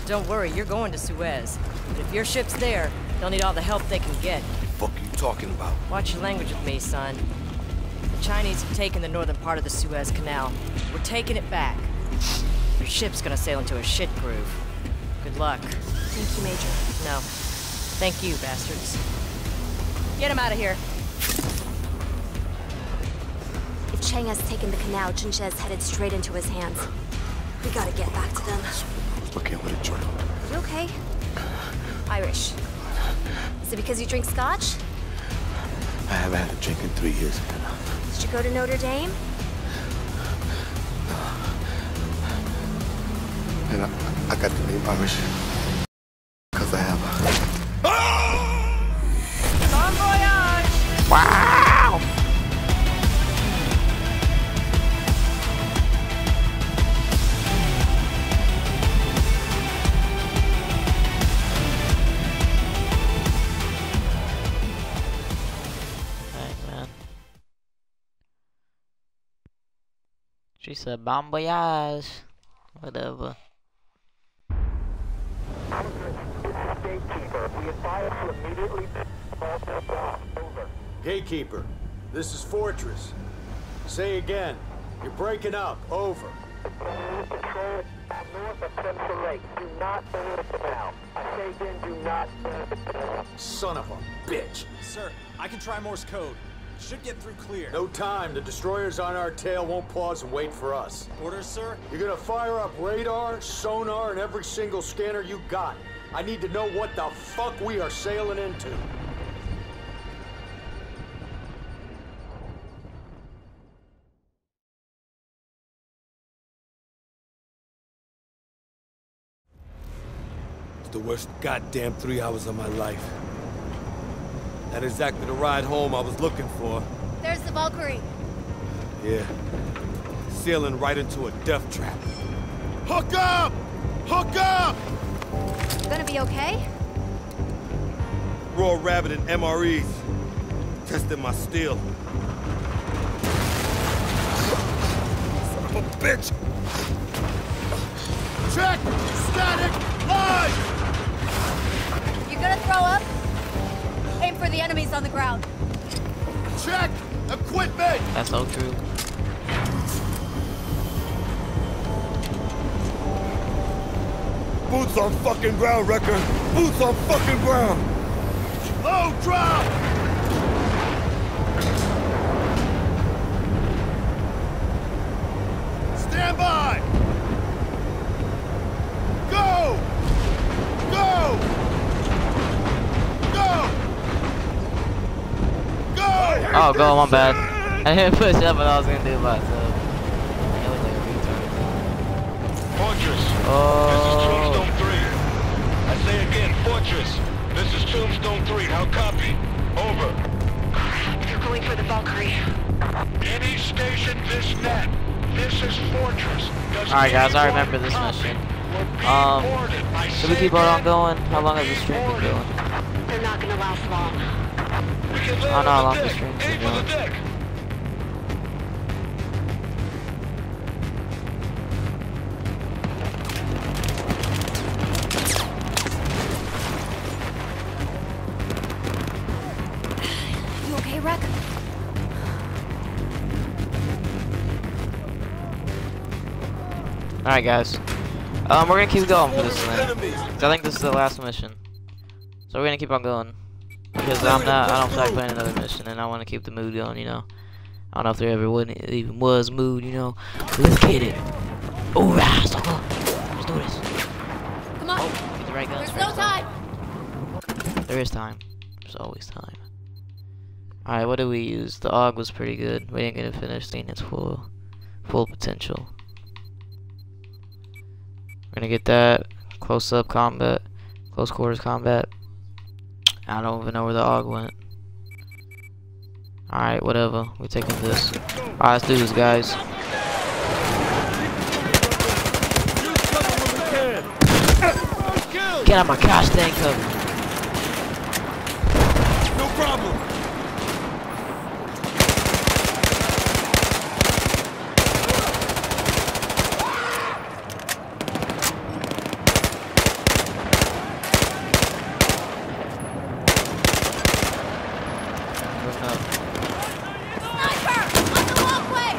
Don't worry, you're going to Suez. But if your ship's there, they'll need all the help they can get. What the Fuck are you talking about? Watch your language with me, son. The Chinese have taken the northern part of the Suez Canal. We're taking it back. Your ship's gonna sail into a shit groove. Good luck. Thank you, Major. No. Thank you, bastards. Get him out of here. Chang has taken the canal, Jin Jié is headed straight into his hands. We gotta get back to them. Looking with a drink. You okay? Irish. Is it because you drink scotch? I haven't had a drink in three years, Did you go to Notre Dame? And I, I got the name Irish She said, bon voyage. Whatever. Gatekeeper, this is Fortress. Say again. You're breaking up. Over. north of Crimson Lake. Do not enter the. I say again, do not enter the. Son of a bitch. Sir, I can try Morse code. Should get through clear. No time. The destroyer's on our tail. Won't pause and wait for us. Orders, sir? You're gonna fire up radar, sonar, and every single scanner you got. I need to know what the fuck we are sailing into. It's the worst goddamn three hours of my life. Not exactly the ride home I was looking for. There's the Valkyrie. Yeah. Sailing right into a death trap. Hook up! Hook up! Gonna be okay? Raw Rabbit and MREs. Testing my steel. Son of a bitch! Check! Static! Live! You gonna throw up? Aim for the enemies on the ground. Check! Equipment! That's so true. Boots on fucking ground, Recker! Boots on fucking ground! Low drop! Stand by! Go! Go! Go! Go! Oh, go, my bad. I didn't push up what I was gonna do myself. It was like a retard. Fortress. Oh. This is Tombstone 3. I say again, Fortress. This is Tombstone 3. How copy? Over. They're going for the Valkyrie. Any station this net. This is Fortress. Does Alright guys, I remember this copy? mission. Um, should we keep on going? How long has this being stream been going? They're not gonna last long. We can land Oh, no, long the the deck. stream's Aim been for the going. deck. You okay, Wreck? Alright guys. Um, we're gonna keep going for this thing. I think this is the last mission. So we're gonna keep on going. Because I'm not, I don't feel like playing another mission and I wanna keep the mood going, you know. I don't know if there ever would even was mood, you know. But let's get it. Oh, Alright, so go. Let's do this. Come on. Oh, get the right guns There's no time. There is time. There's always time. Alright, what did we use? The AUG was pretty good. We didn't get it finished in its full full potential. We're gonna get that close up combat, close quarters combat. I don't even know where the AUG went. Alright, whatever. We're taking this. Alright, let's do this, guys. Get out of my gosh dang cover. No problem. Moving up. Sniper! On the walkway!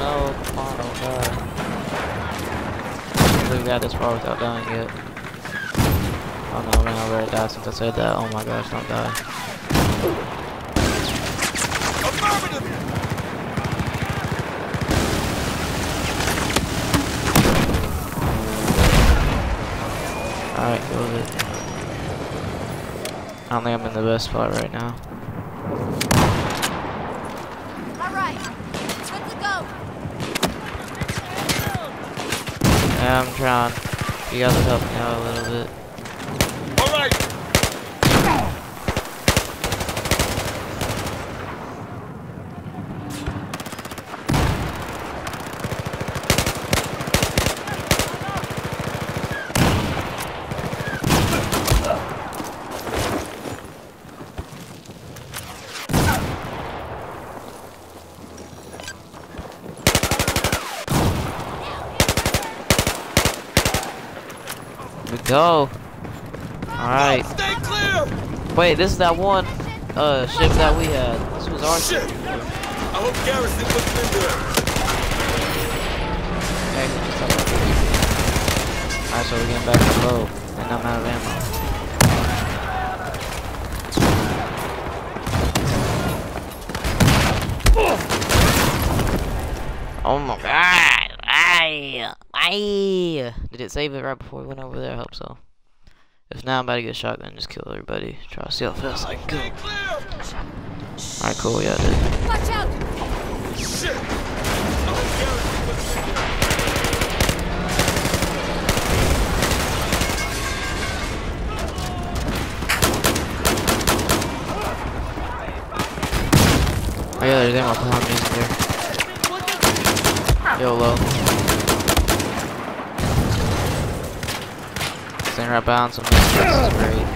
No, come on, oh god. I think we got this far without dying yet. Oh no, man, I already died since I said that. Oh my gosh, don't die. Alright, move it. I don't think I'm in the best spot right now. All right. Good to go. Yeah, I'm trying. You guys help me out a little bit. All right. We go. Alright. Stay clear. Wait, this is that one. uh ship that we had. This was our ship. I hope Garrison wasn't in there. Actually, just like that. Alright, so we're getting back to low, and I'm out of ammo. Oh my god! Aye! Aye! It save it right before we went over there? I hope so. If not, I'm about to get a shotgun and just kill everybody. Try to see how fast I can go. Alright, cool, yeah, did. Watch out! Shit! I hope Garrison wasn't in there. Oh yeah, there's ammo behind me in there. YOLO. Stand right behind some missiles. Great.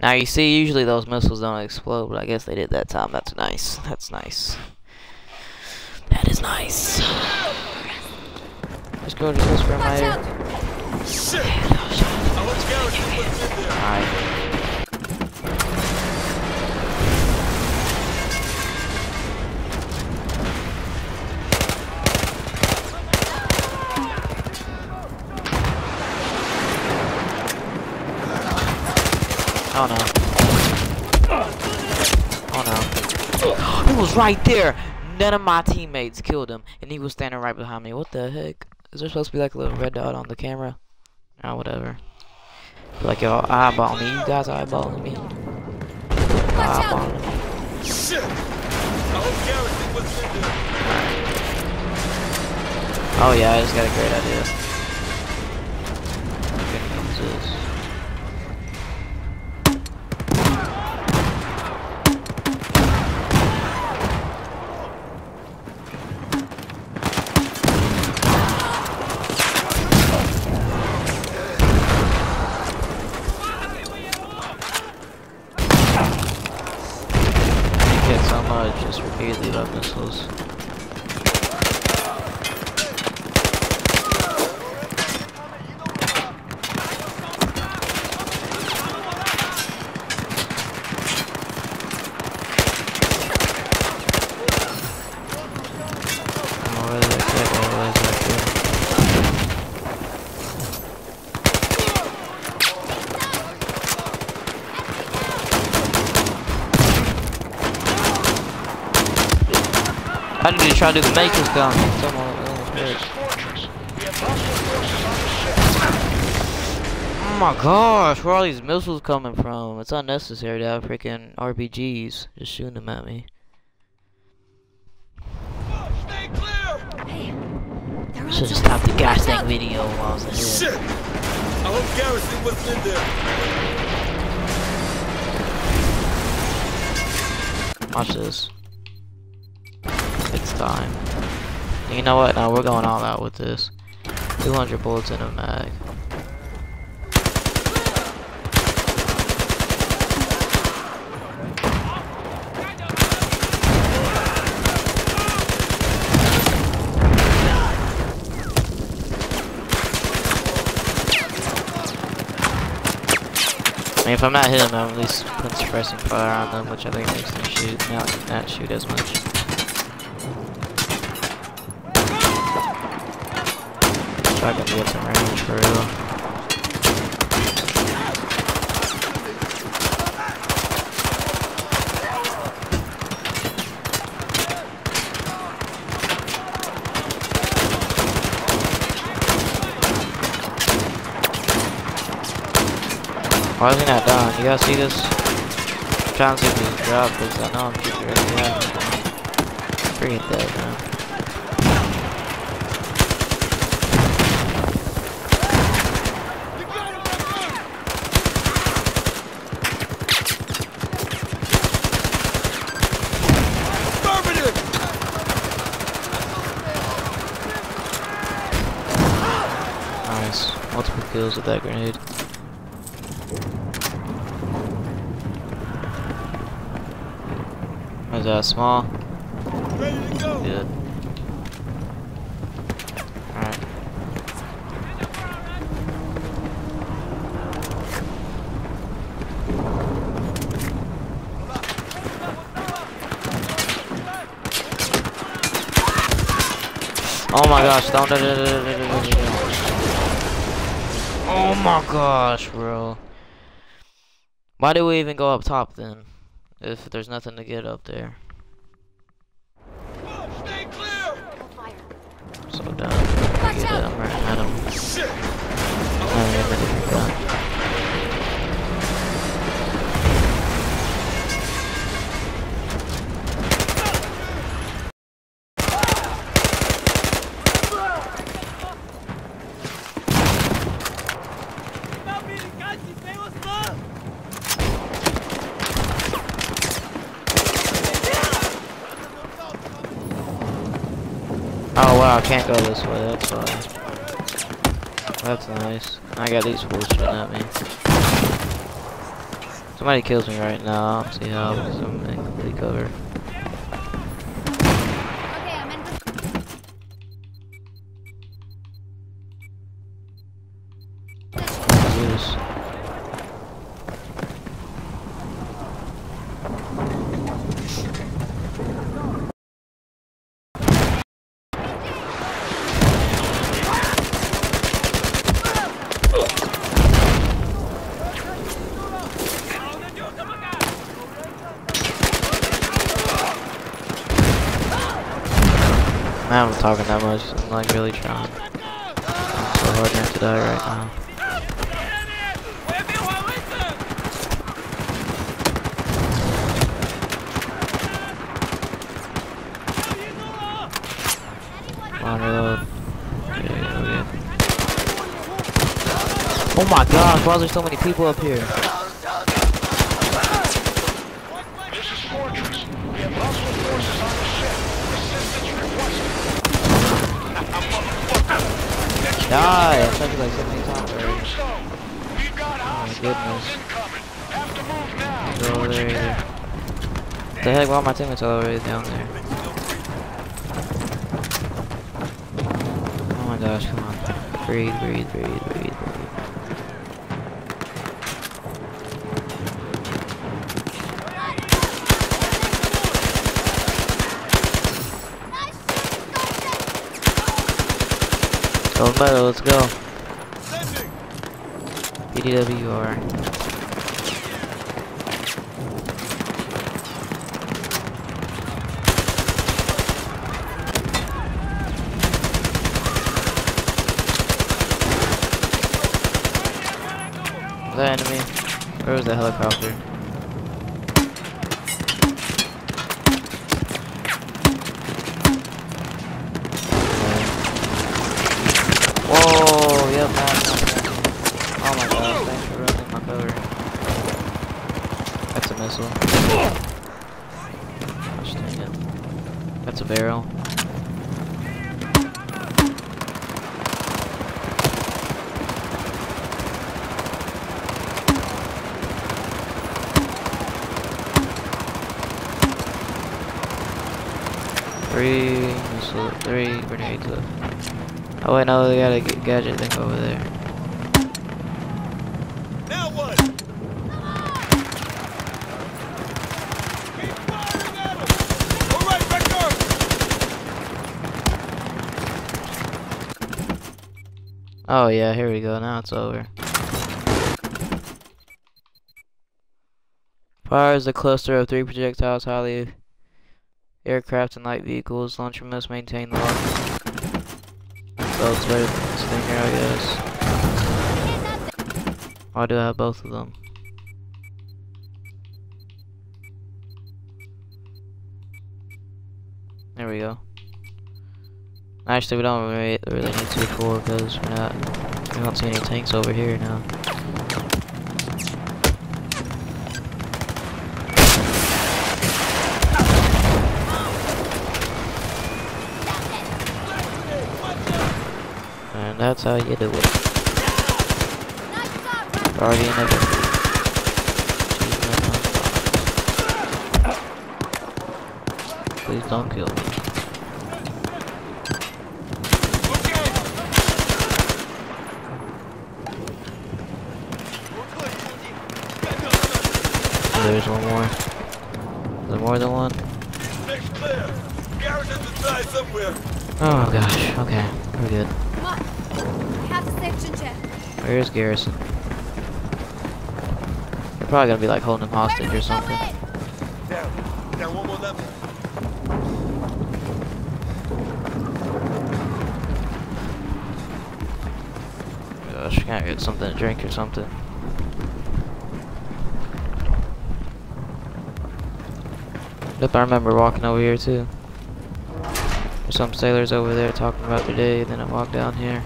Now you see, usually those missiles don't explode, but I guess they did that time. That's nice. That's nice. That is nice. Let's go to this for Watch my. out! Shit! I hope Garrison wasn't there. Alright. Oh no. Oh no. He was right there! None of my teammates killed him, and he was standing right behind me. What the heck? Is there supposed to be like a little red dot on the camera? Oh, whatever. Like y'all eyeballing me. You guys eyeballing me. Eyeballing me. Shit! I hope Garrison wasn't in there. Oh yeah, I just got a great idea. Gonna use this. Get so repeatedly love missiles. Oh, where did I get? Oh, where did I get? How did you try to do the maker's gun? Someone almost hit. Fortress. We have hostile forces on the ship. Oh my gosh, where are all these missiles coming from? It's unnecessary to have freaking RPGs just shooting them at me. Stay clear! Hey, Should have stopped the gosh dang video while I was ahead. Shit! I hope Garrison wasn't in there. Watch this. Time. You know what? No, we're going all out with this. 200 bullets in a mag. I mean, if I'm not hitting them, I'm at least suppressing fire on them, which I think makes them shoot, not, not shoot as much. Shotgun to get some range for real. Why is he not down? You guys see this? I'm trying to see if he's dropped because I know I'm keeping yeah. Forget that, man. kills with that grenade. Is that small? Ready to go. Good. Alright. Oh my gosh, don't my gosh, bro. Why do we even go up top then? If there's nothing to get up there. Stay clear! So dumb. Get it, I'm running at him. Shit! I don't even think done. Oh wow, I can't go this way, that's why. That's nice. I got these fools shooting at me. Somebody kills me right now, I'll see how, I'm in complete cover. Okay, I'm talking that much, I'm like really trying. I'm so hard not to die right now. Oh my gosh, why is there so many people up here? Die! I tried like so many times already. Oh my goodness. The heck, why are my teammates already down there? Oh my gosh, come on. Breathe, breathe, breathe, breathe, breathe. Let's go. PDWR. That enemy? Where was the helicopter? Whoa, yep, man. Oh my god, thanks for ruining my cover. That's a missile. Gosh dang it. That's a barrel. Three missile, three grenades left. Oh wait, no, they got a g- gadget thing over there. Now what? Keep firing at 'em! All right, Vector! Oh yeah, here we go. Now it's over. Fires a cluster of three projectiles, highly aircraft and light vehicles. Launcher must maintain the lock. So it's the Stinger, I guess. Why do I have both of them? There we go. Actually, we don't really, need two four because we're not. We don't see any tanks over here now. And that's how you do it. Of the Please don't kill me. There's one more. Is there more than one? Next clear. Garrison's inside somewhere. Oh gosh, okay, we're good. Where's Garrison? They're probably gonna be like holding him hostage or something. Down. Down one I get something to drink or something? Yep, I remember walking over here too. There's some sailors over there talking about their day, then I walked down here.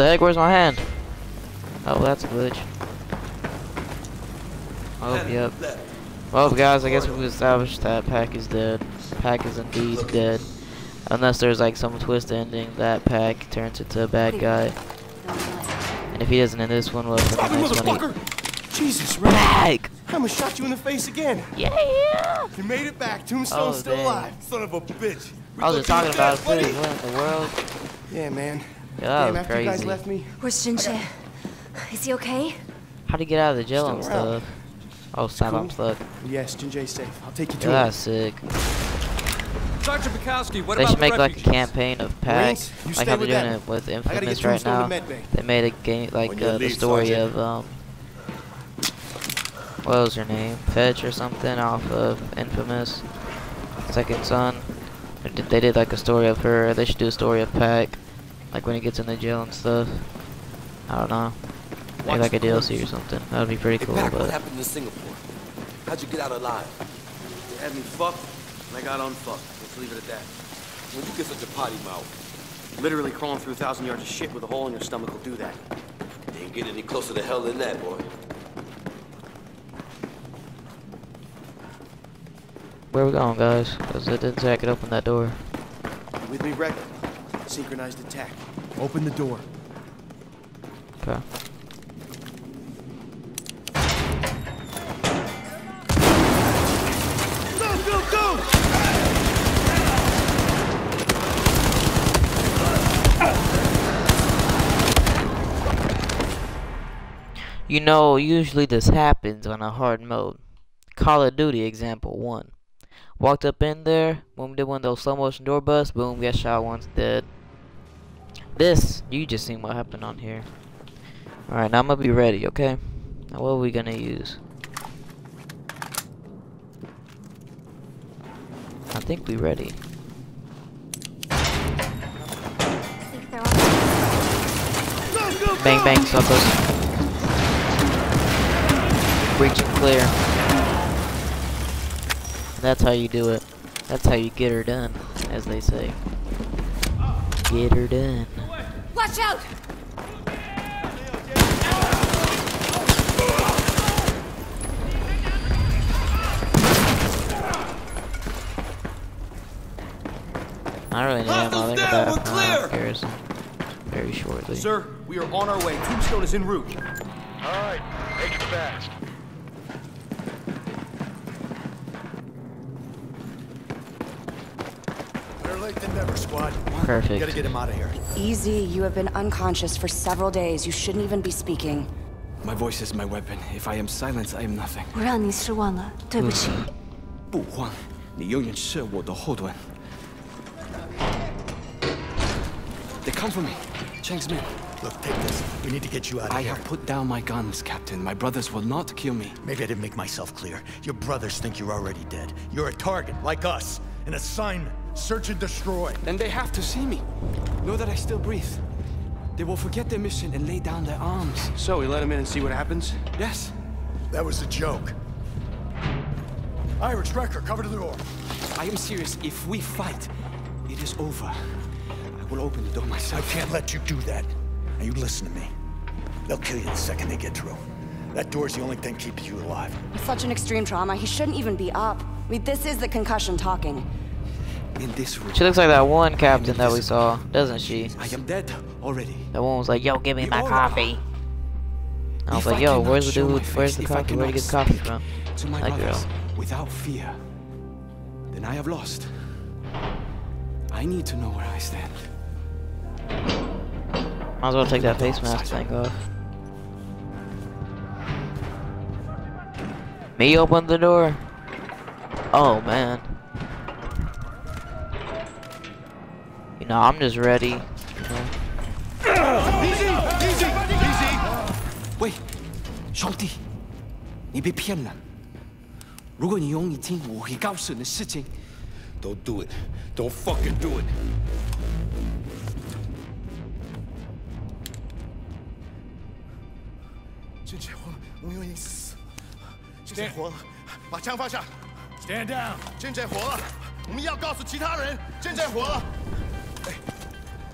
The heck? Where's my hand? Oh, that's a glitch. Oh, yep. Well, guys, I guess we've established that Pac is dead. Pac is indeed dead. Unless there's like some twist ending that Pac turns into a bad guy. And if he doesn't in this one, well, the next one! Jesus, Red. Pac! I almost shot you in the face again. Yeah! You made it back. Tombstone's Oh, still alive. Son of a bitch. We I was just talking about it What in the world? Yeah, man. Yeah, that Damn, was after you guys crazy. left me, Where's Ginger? Is he okay? How'd he get out of the jail Still and around. stuff? Oh, snap, I'm Cool. stuck. yes, Jin Jié's safe. I'll take you to Yeah, him. that's sick. Sergeant Bukowski, what they about should the make like a refugees? camping of Pac, Marines, like how they're doing them. it with Infamous right now. They made a game like uh, the story Sergeant. of um, what was her name, Fetch or something off of Infamous, Second Son. They did like a story of her. They should do a story of Pac, like when he gets in the jail and stuff. I don't know, maybe Watch like a DLC or something. That would be pretty cool. Pac, what happened in Singapore? How'd you get out alive? They had me fucked, and I got unfucked. Let's leave it at that. When you get such a potty mouth, Literally crawling through a thousand yards of shit with a hole in your stomach will do that. you ain't get any closer to hell than that, boy. where we going, guys? Cause it didn't say I could open that door. You with me, Wreck? Synchronized attack. Open the door. Okay. Go, go, go! You know, usually this happens on a hard mode. Call of Duty example one. Walked up in there, boom, did one of those slow motion door busts, boom, got shot once, dead. This, you just seen what happened on here. Alright, now I'm gonna be ready, okay? Now what are we gonna use? I think we ready. Bang bang suckers. Breach and clear. That's how you do it. That's how you get her done, as they say. Get her done. Watch out! I don't really need ammo. I think down, about we're uh, clear. Garrison very shortly. Sir, we are on our way. Tombstone is en route. All right, make it fast. Better late than never, squad. Perfect. Gotta get him out of here. Easy, you have been unconscious for several days. You shouldn't even be speaking. My voice is my weapon. If I am silent, I am nothing. 我让你失望了，对不起。不慌，你永远是我的后盾。They come for me. Chang's men. Look, take this. We need to get you out of I here. have put down my guns, Captain. My brothers will not kill me. Maybe I didn't make myself clear. Your brothers think you're already dead. You're a target, like us. An assignment. Search and destroy. Then they have to see me. Know that I still breathe. They will forget their mission and lay down their arms. So, we let them in and see what happens? Yes. That was a joke. Irish Recker, cover the door. I am serious. If we fight, it is over. I will open the door myself. I can't let you do that. Now you listen to me. They'll kill you the second they get through. That door's the only thing keeping you alive. With such an extreme trauma, he shouldn't even be up. I mean, this is the concussion talking. In this room. She looks like that one captain that we saw, doesn't she? I am dead already. That one was like, "Yo, give me my coffee." I was If like, "Yo, where's the dude? Where's the coffee? Where'd he get the coffee from?" To my That girl. without fear, then I have lost. I need to know where I stand. Might as well take that face mask thing off. Me open the door. Oh man. You know, I'm just ready. You know. Easy, easy, easy. 喂，兄弟，你被骗了。如果你用一听我会告诉你的事情 Don't do it. Don't fucking do it. 俊杰活了，我们已经死。俊杰活了，把枪放下。 Stand down. 俊杰活了，我们要告诉其他人，俊杰活了。 哎，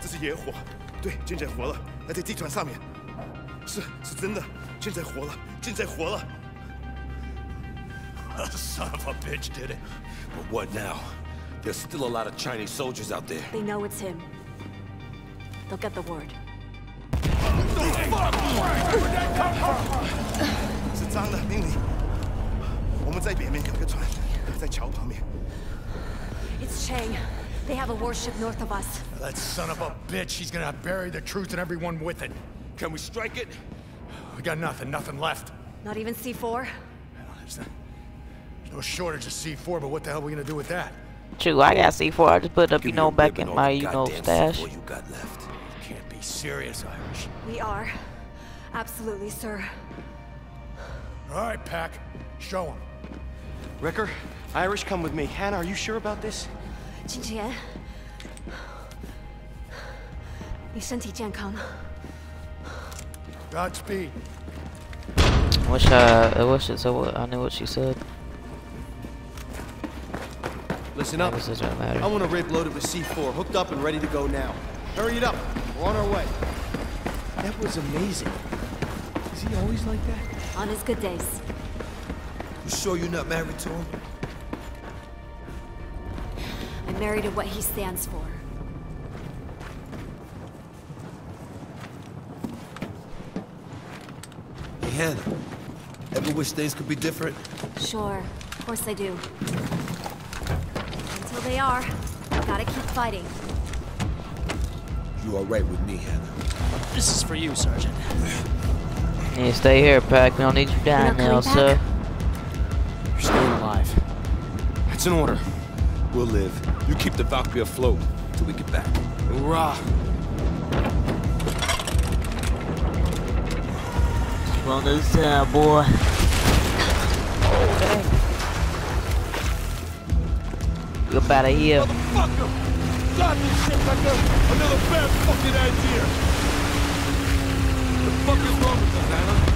这是野火，对，正在活了，还在地团上面。是，是真的，正在活了，正在活了。Son of a bitch did it. But what now? There's still a lot of Chinese soldiers out there. They know it's him. They'll get the word. 是脏的，命令。我们在北面有个船，在桥旁边。It's Chang. They have a warship north of us. That son of a bitch, he's gonna bury the truth and everyone with it. Can we strike it? We got nothing, nothing left. Not even C4? There's no, there's no shortage of C4, but what the hell are we gonna do with that? True, I got C4. I just put it up, you know, back in my, you know, stash. you got left. You Can't be serious, Irish. We are. Absolutely, sir. All right, Pac. Show him. Recker, Irish, come with me. Hannah, are you sure about this? 金智妍，你身体健康。 Godspeed. Wish I, I wish it, so what, I knew what she said. Listen up. This doesn't matter. I want a rig loaded with C4, hooked up and ready to go now. Hurry it up. We're on our way. That was amazing. Is he always like that? On his good days. You sure you're not married to him? I'm married to what he stands for. Hey, Hannah. Ever wish things could be different? Sure, of course I do. Until they are, gotta keep fighting. You are right with me, Hannah? This is for you, Sergeant. Yeah, stay here, Pac. We don't need you down not now, sir. You're staying alive. That's an order. We'll live. You keep the Valkyrie afloat till we get back. Hoorah! On this boy. You up out of here. Motherfucker! This shit like a, another bad fucking idea! The fuck is wrong with us, Hannah?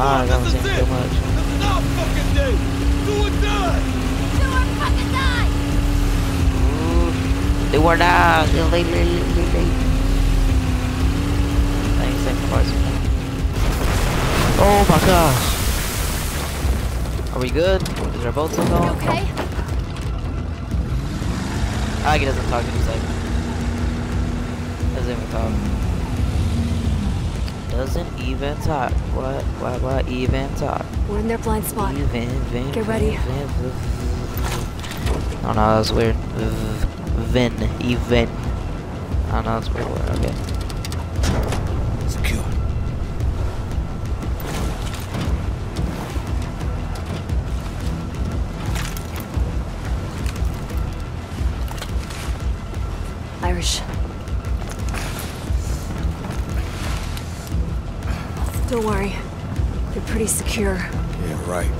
Not even from. I haven't seen too much. This is our fucking day. Do or die. Do or fucking die! Ooh. They were down. Late, late, late, late, late. Thanks, thanks, parts. Oh my gosh. Are we good? Is our boat still You going? okay? I guess doesn't talk to me like doesn't even talk. Doesn't even talk. What? Why? Why Even talk. We're in their blind spot. Even. Vin. Get ready. Vin, vin. Oh no, that's weird. Vin. Even. I don't know, that's weird. Okay. Don't worry. They're pretty secure. Yeah, right.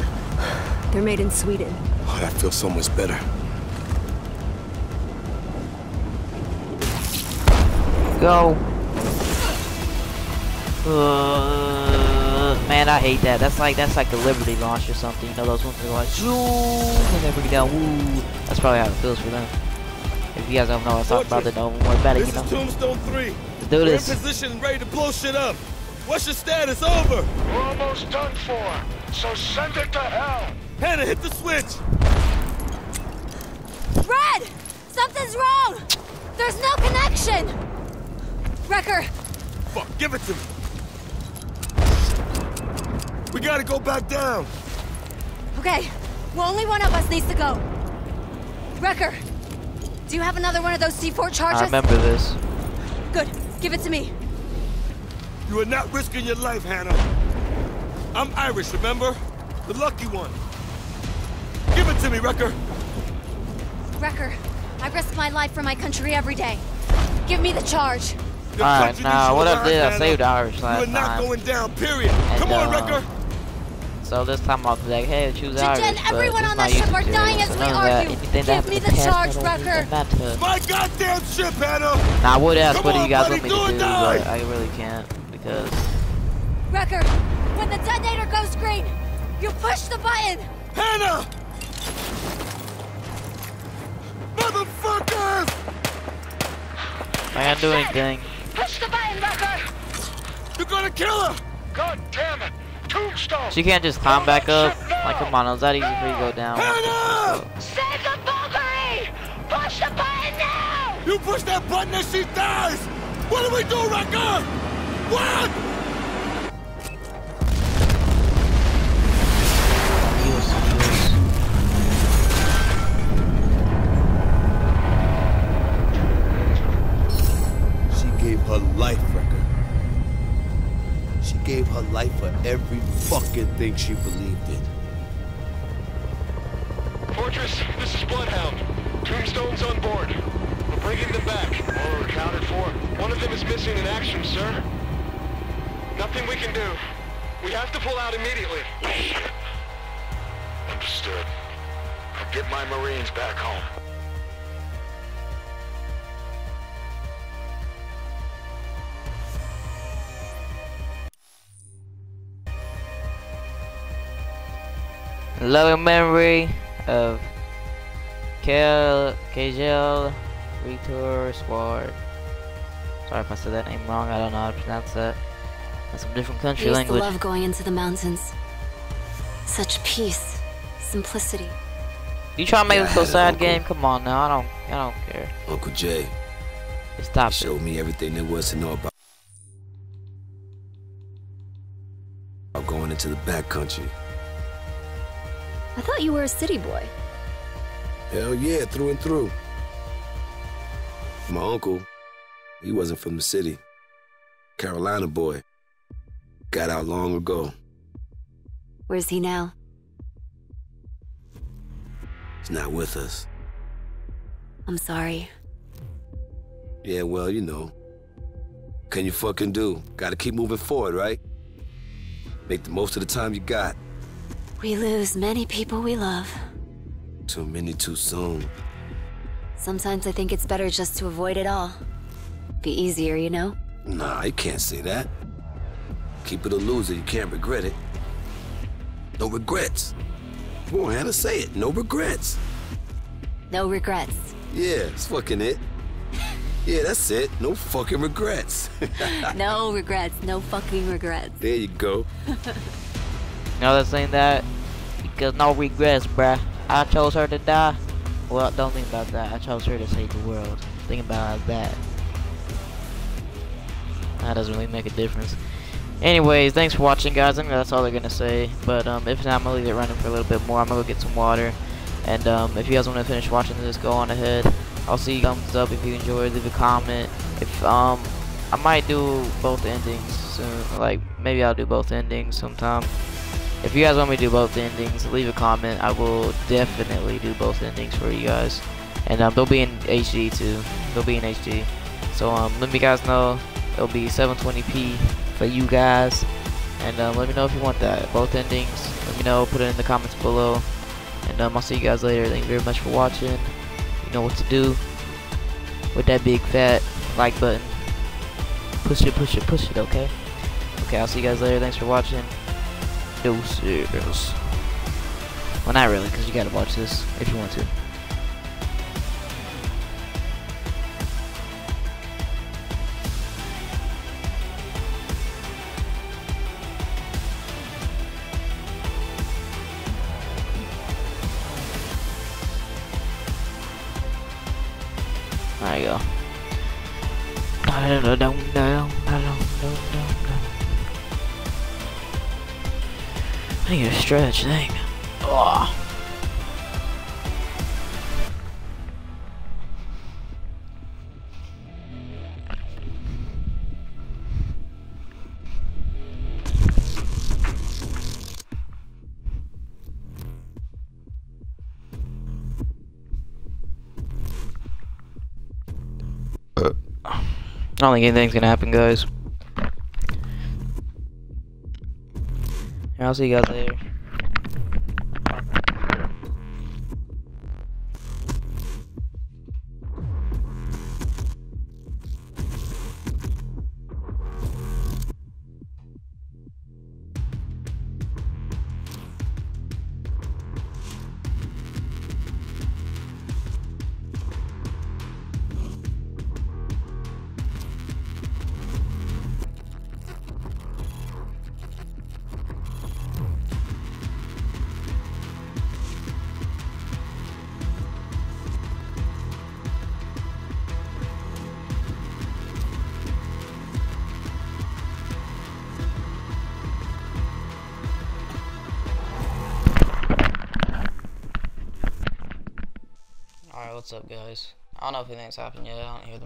They're made in Sweden. Oh, that feels so much better. go. Uh, man, I hate that. That's like that's like the Liberty launch or something. You know those ones that are like zoom and they bring down. Woo. That's probably how it feels for them. If you guys don't know, I talk about the no more better. This You know. is Tombstone 3. Let's do We're this. in position ready to blow shit up. What's your status? Over. We're almost done for, so send it to hell. Hannah, hit the switch. Red! Something's wrong! There's no connection! Recker, Fuck, give it to me. We gotta go back down. okay. Well, only one of us needs to go. Recker, do you have another one of those C4 charges? I remember this. Good. Give it to me. You are not risking your life, Hannah. I'm Irish, remember? The lucky one. Give it to me, Recker. Recker, I risk my life for my country every day. Give me the charge. Alright, country now what your I did, I Hannah. saved the Irish You last are not time. going down, period. And, Come on, uh, Recker. So this time I'll be like, hey, choose Jen, Irish. Jen, but everyone it's on that ship are dying as we none that, argue. anything that Give happened me the charge, I Recker. My goddamn ship, Hannah. Now I would ask Come what do you guys buddy, want me do to do, die. but I really can't because Recker, when the detonator goes green, you push the button. Hannah! Motherfuckers! I can't do anything. Push the button, Recker! You're gonna kill her! God damn it! Tombstone! She can't just climb back up. Like come on, is that easy for you to go down? Hannah! Save the Valkyrie! Push the button now! You push that button and she dies! What do we do, Recker? What? She gave her life, Recker. She gave her life for every fucking thing she believed in. Fortress, this is Bloodhound. Tombstone's on board. We're bringing them back. All are accounted for. One of them is missing in action, sir. Nothing we can do. We have to pull out immediately. Understood. I'll get my Marines back home. Loving memory of Kel Kajel Retour Squad. Sorry if I said that name wrong. I don't know how to pronounce that. That's some different I country used language. to love going into the mountains. Such peace, simplicity. You trying to make Yeah, this I so sad uncle. game? Come on now. I don't. I don't care. Uncle Jay. Stop he showed me everything there was to know about about going into the back country. I thought you were a city boy. Hell yeah, through and through. My uncle, he wasn't from the city. Carolina boy. Got out long ago. Where's he now? He's not with us. I'm sorry. Yeah, well, you know. Can you fucking do? Gotta keep moving forward, right? Make the most of the time you got. We lose many people we love. Too many too soon. Sometimes I think it's better just to avoid it all. Be easier, you know? Nah, you can't say that. Keep it a loser, you can't regret it. No regrets. Come on, Hannah, say it. No regrets. No regrets. Yeah, it's fucking it. Yeah, that's it. No fucking regrets. no regrets. No fucking regrets. there you go. You know they're saying that because no regrets, bruh. I chose her to die. Well, don't think about that. I chose her to save the world. Think about it like that. That doesn't really make a difference. Anyways, thanks for watching, guys. I that's all they're gonna say. But um, if not, I'm gonna leave it running for a little bit more. I'm gonna go get some water. And um, if you guys want to finish watching this, go on ahead. I'll see you thumbs up if you enjoyed. Leave a comment. If um, I might do both endings soon. Like maybe I'll do both endings sometime. If you guys want me to do both endings, leave a comment. I will definitely do both endings for you guys. And um, they'll be in HD too. They'll be in HD. So um, let me guys know. It'll be 720p for you guys. And um, let me know if you want that. Both endings. Let me know. Put it in the comments below. And um, I'll see you guys later. Thank you very much for watching. You know what to do with that big fat like button. Push it, push it, push it, okay? Okay, I'll see you guys later. Thanks for watching. Deuces. Well, not really, because you gotta watch this if you want to. I need a stretch thing. Don't think anything's gonna happen, guys. I'll see you guys later.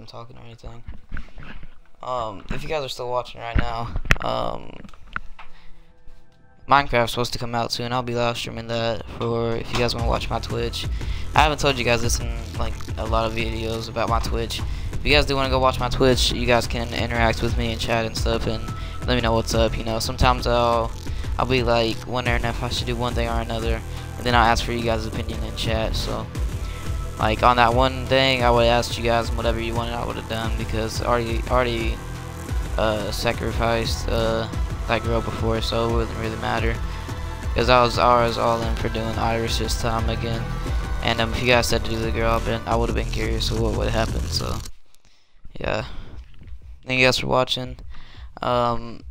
Yet. I don't hear them talking or anything. Um, if you guys are still watching right now, um, Minecraft's supposed to come out soon. I'll be live streaming that for if you guys want to watch my Twitch. I haven't told you guys this in like a lot of videos about my Twitch. If you guys do want to go watch my Twitch, you guys can interact with me and chat and stuff and let me know what's up. You know, sometimes I'll I'll be like wondering if I should do one thing or another, and then I'll ask for you guys' opinion in chat. So. Like on that one thing, I would ask you guys whatever you wanted, I would have done because I already already uh, sacrificed uh, that girl before, so it wouldn't really matter. Because I was I was all in for doing Irish this time again, and um, if you guys said to do the girl, been I would have been curious of what would happen. So yeah, thank you guys for watching. Um,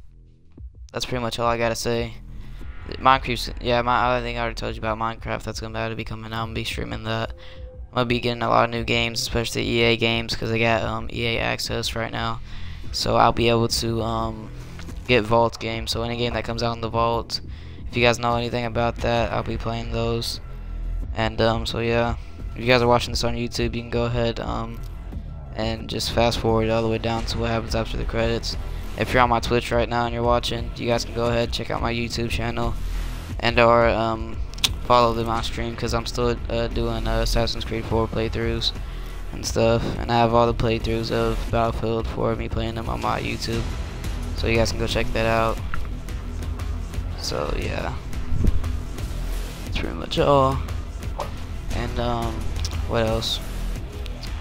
that's pretty much all I gotta say. Minecraft, yeah, my I think I already told you about Minecraft. That's gonna be coming out and be streaming that. I'm gonna be getting a lot of new games, especially EA games, because I got um, EA access right now. So I'll be able to um, get Vault games. So any game that comes out in the Vault, if you guys know anything about that, I'll be playing those. And um, so yeah, if you guys are watching this on YouTube, you can go ahead um, and just fast forward all the way down to what happens after the credits. If you're on my Twitch right now and you're watching, you guys can go ahead check out my YouTube channel and or um, follow them on stream because I'm still uh, doing uh, Assassin's Creed 4 playthroughs and stuff and I have all the playthroughs of Battlefield 4 me playing them on my YouTube. So you guys can go check that out. So yeah. That's pretty much all. And um what else?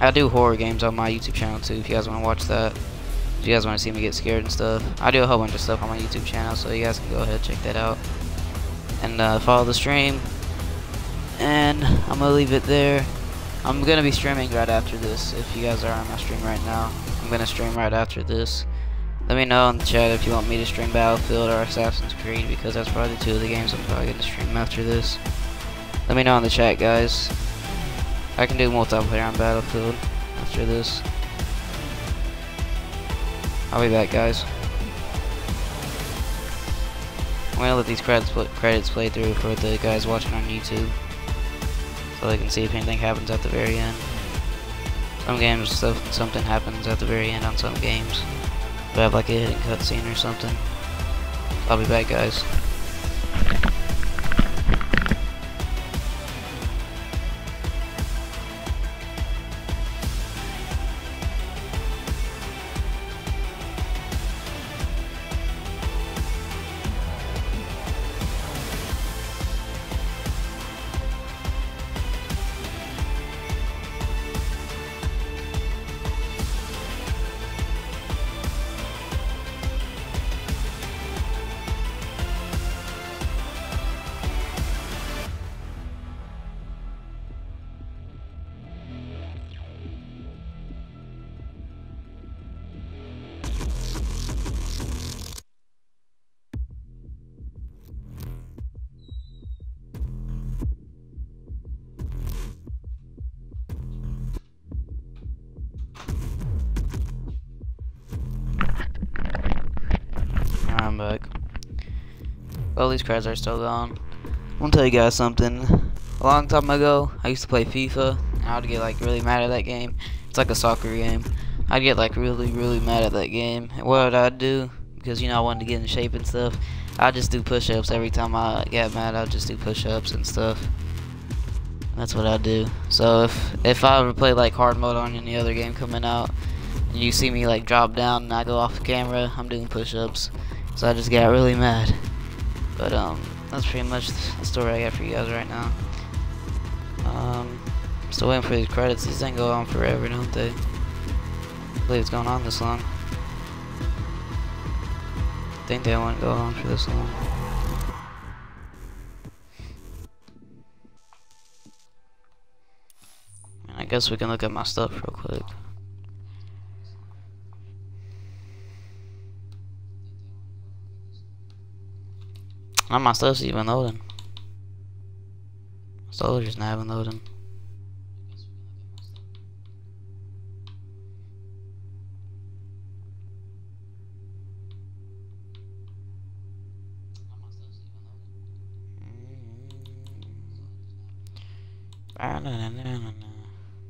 I do horror games on my YouTube channel too if you guys want to watch that. If you guys want to see me get scared and stuff. I do a whole bunch of stuff on my YouTube channel so you guys can go ahead and check that out and uh, follow the stream. And I'm gonna leave it there. I'm gonna be streaming right after this. If you guys are on my stream right now, I'm gonna stream right after this. Let me know in the chat if you want me to stream Battlefield or Assassin's Creed because that's probably two of the games I'm probably gonna stream after this. Let me know in the chat, guys. I can do multiplayer on Battlefield after this. I'll be back, guys. I'm gonna let these credits credits play through for the guys watching on YouTube, so they can see if anything happens at the very end. Some games, stuff, something happens at the very end on some games. We have like a hidden cutscene or something. I'll be back, guys. These credits are still gone. I'm gonna tell you guys something. A long time ago, I used to play FIFA, and I would get like really mad at that game. It's like a soccer game. I'd get like really, really mad at that game. And what would I do? Because you know I wanted to get in shape and stuff. I'd just do push-ups every time I get mad. I'd just do push-ups and stuff. That's what I do. So if if I ever play like hard mode on any other game coming out, and you see me like drop down and I go off camera, I'm doing push-ups. So I just got really mad. But um, that's pretty much the story I got for you guys right now. Um, still waiting for these credits. These ain't go on forever, don't they? I believe it's going on this long. I think they won't go on for this long. And I guess we can look at my stuff real quick. Of my stuff's even loading. Soldiers not even loading.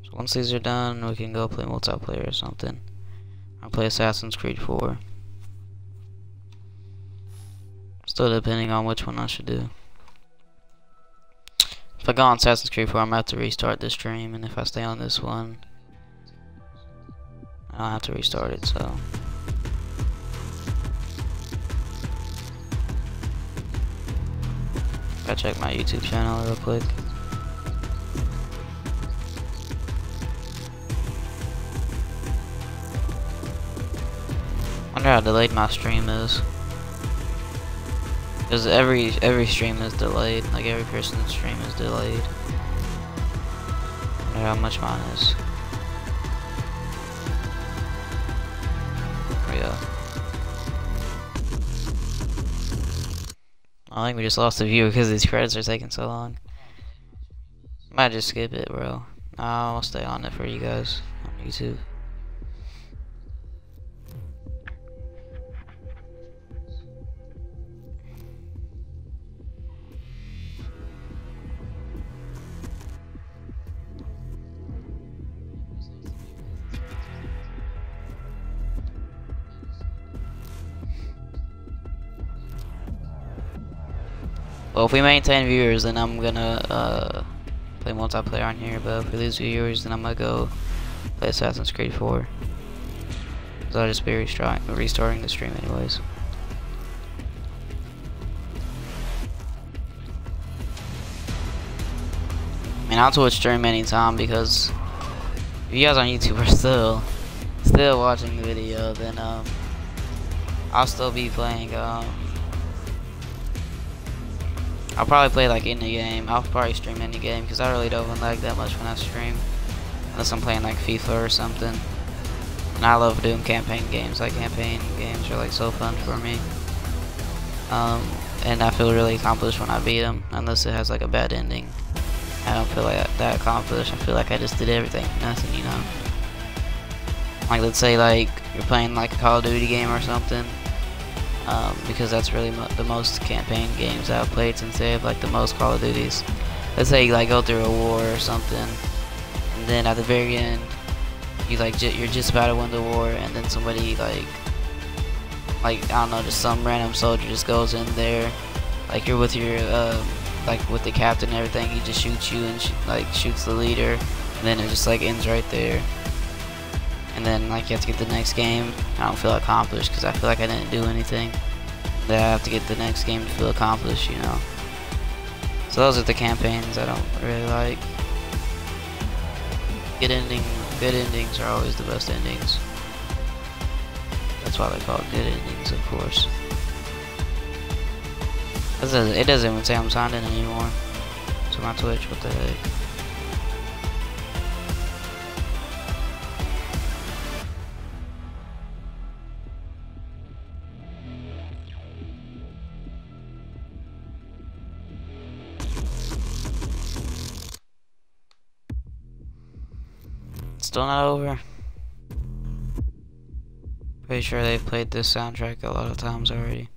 So once these are done, we can go play multiplayer or something. I'll play Assassin's Creed 4. Still depending on which one I should do. If I go on Assassin's Creed 4, I'm gonna have to restart the stream, and if I stay on this one, I don't have to restart it, so. I check my YouTube channel real quick. wonder how delayed my stream is. Because every every stream is delayed. Like every person's stream is delayed. I wonder how much mine is. There we go. I think we just lost a viewer because these credits are taking so long. Might just skip it, bro. I'll stay on it for you guys on YouTube. Well, if we maintain viewers, then I'm gonna uh, play multiplayer on here. But if we lose viewers, then I'm gonna go play Assassin's Creed 4. So I'll just be restarting the stream anyways. I mean, I'll Twitch stream anytime because if you guys on YouTube are still still watching the video, then um, I'll still be playing um, I'll probably play like any game. I'll probably stream any game because I really don't like that much when I stream. Unless I'm playing like FIFA or something. And I love doing campaign games. Like campaign games are like so fun for me. Um, and I feel really accomplished when I beat them. Unless it has like a bad ending. I don't feel like that accomplished. I feel like I just did everything. Nothing, you know. Like let's say like you're playing like a Call of Duty game or something um, because that's really mo the most campaign games I've played since they have like the most Call of Duties. Let's say you like go through a war or something, and then at the very end, you like you're just about to win the war, and then somebody like, like I don't know, just some random soldier just goes in there, like you're with your um, like with the captain and everything, he just shoots you and sh like shoots the leader, and then it just like ends right there and then like you have to get the next game. I don't feel accomplished because I feel like I didn't do anything. Then I have to get the next game to feel accomplished, you know. So those are the campaigns I don't really like. Good ending, good endings are always the best endings. That's why they call it good endings, of course. It doesn't even say I'm signed in anymore. To my Twitch, what the heck. Still not over. Pretty sure they've played this soundtrack a lot of times already.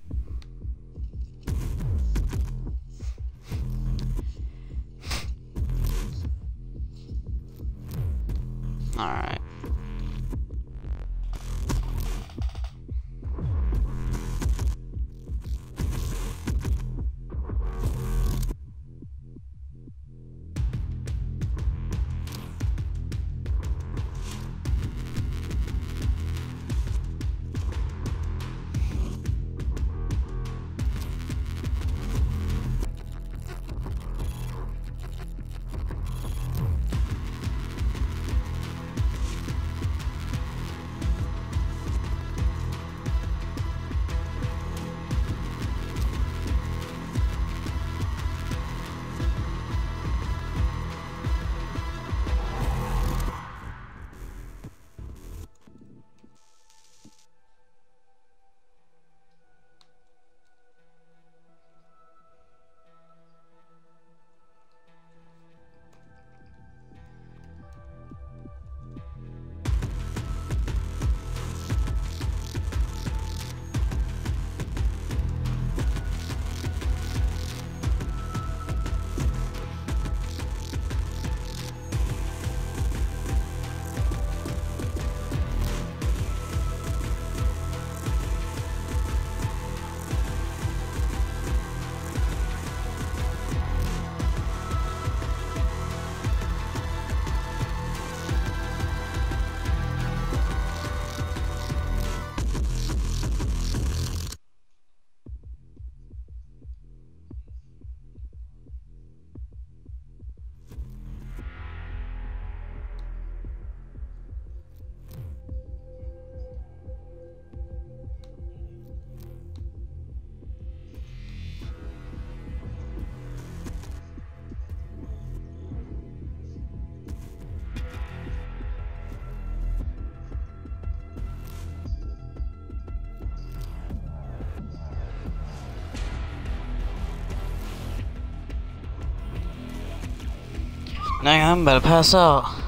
I'm about to pass out.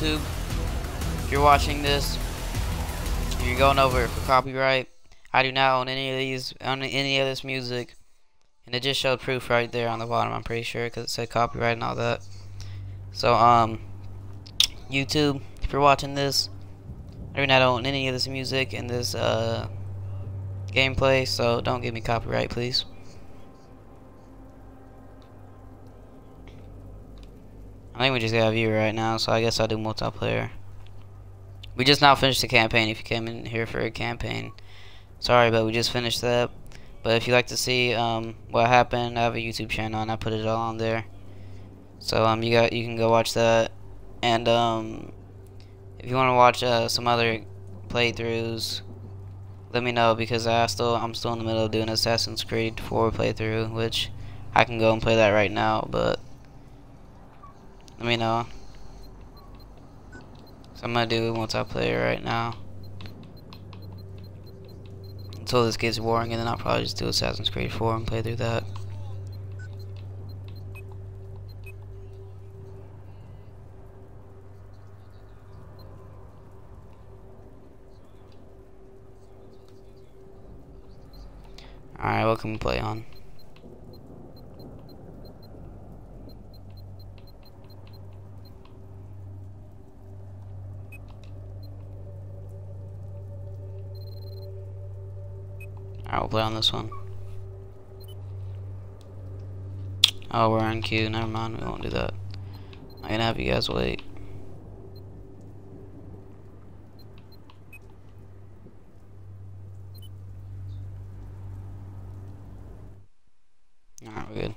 YouTube, if you're watching this, you're going over it for copyright. I do not own any of these, own any of this music, and it just showed proof right there on the bottom. I'm pretty sure because it said copyright and all that. So um, YouTube, if you're watching this, I do not own any of this music and this uh gameplay, so don't give me copyright, please. I think we just got a viewer right now, so I guess I'll do multiplayer. We just now finished the campaign if you came in here for a campaign. Sorry, but we just finished that. But if you like to see um, what happened, I have a YouTube channel and I put it all on there. So um, you got you can go watch that. And um, if you want to watch uh, some other playthroughs, let me know because I still I'm still in the middle of doing Assassin's Creed 4 playthrough, which I can go and play that right now, but let me know. So I'm gonna do multiplayer right now. Until this gets boring and then I'll probably just do Assassin's Creed 4 and play through that. Alright, what can we play on? Alright, we'll play on this one. Oh, we're on queue. Never mind, we won't do that. I'm gonna have you guys wait. Alright, we're good.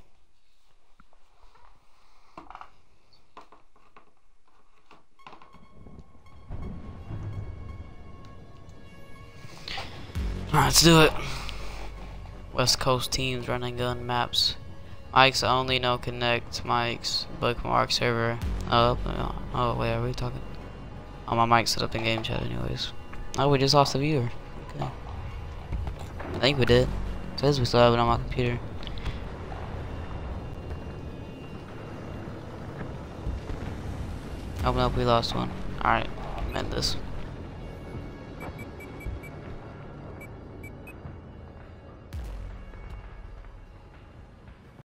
Alright, let's do it. West Coast teams running gun maps. Mike's only no connect Mike's bookmark server. Oh, oh wait, are we talking? Oh, my mic set up in game chat anyways. Oh, we just lost the viewer. Okay. I think we did. It says we still have it on my computer. Oh no, we lost one. Alright, amend this.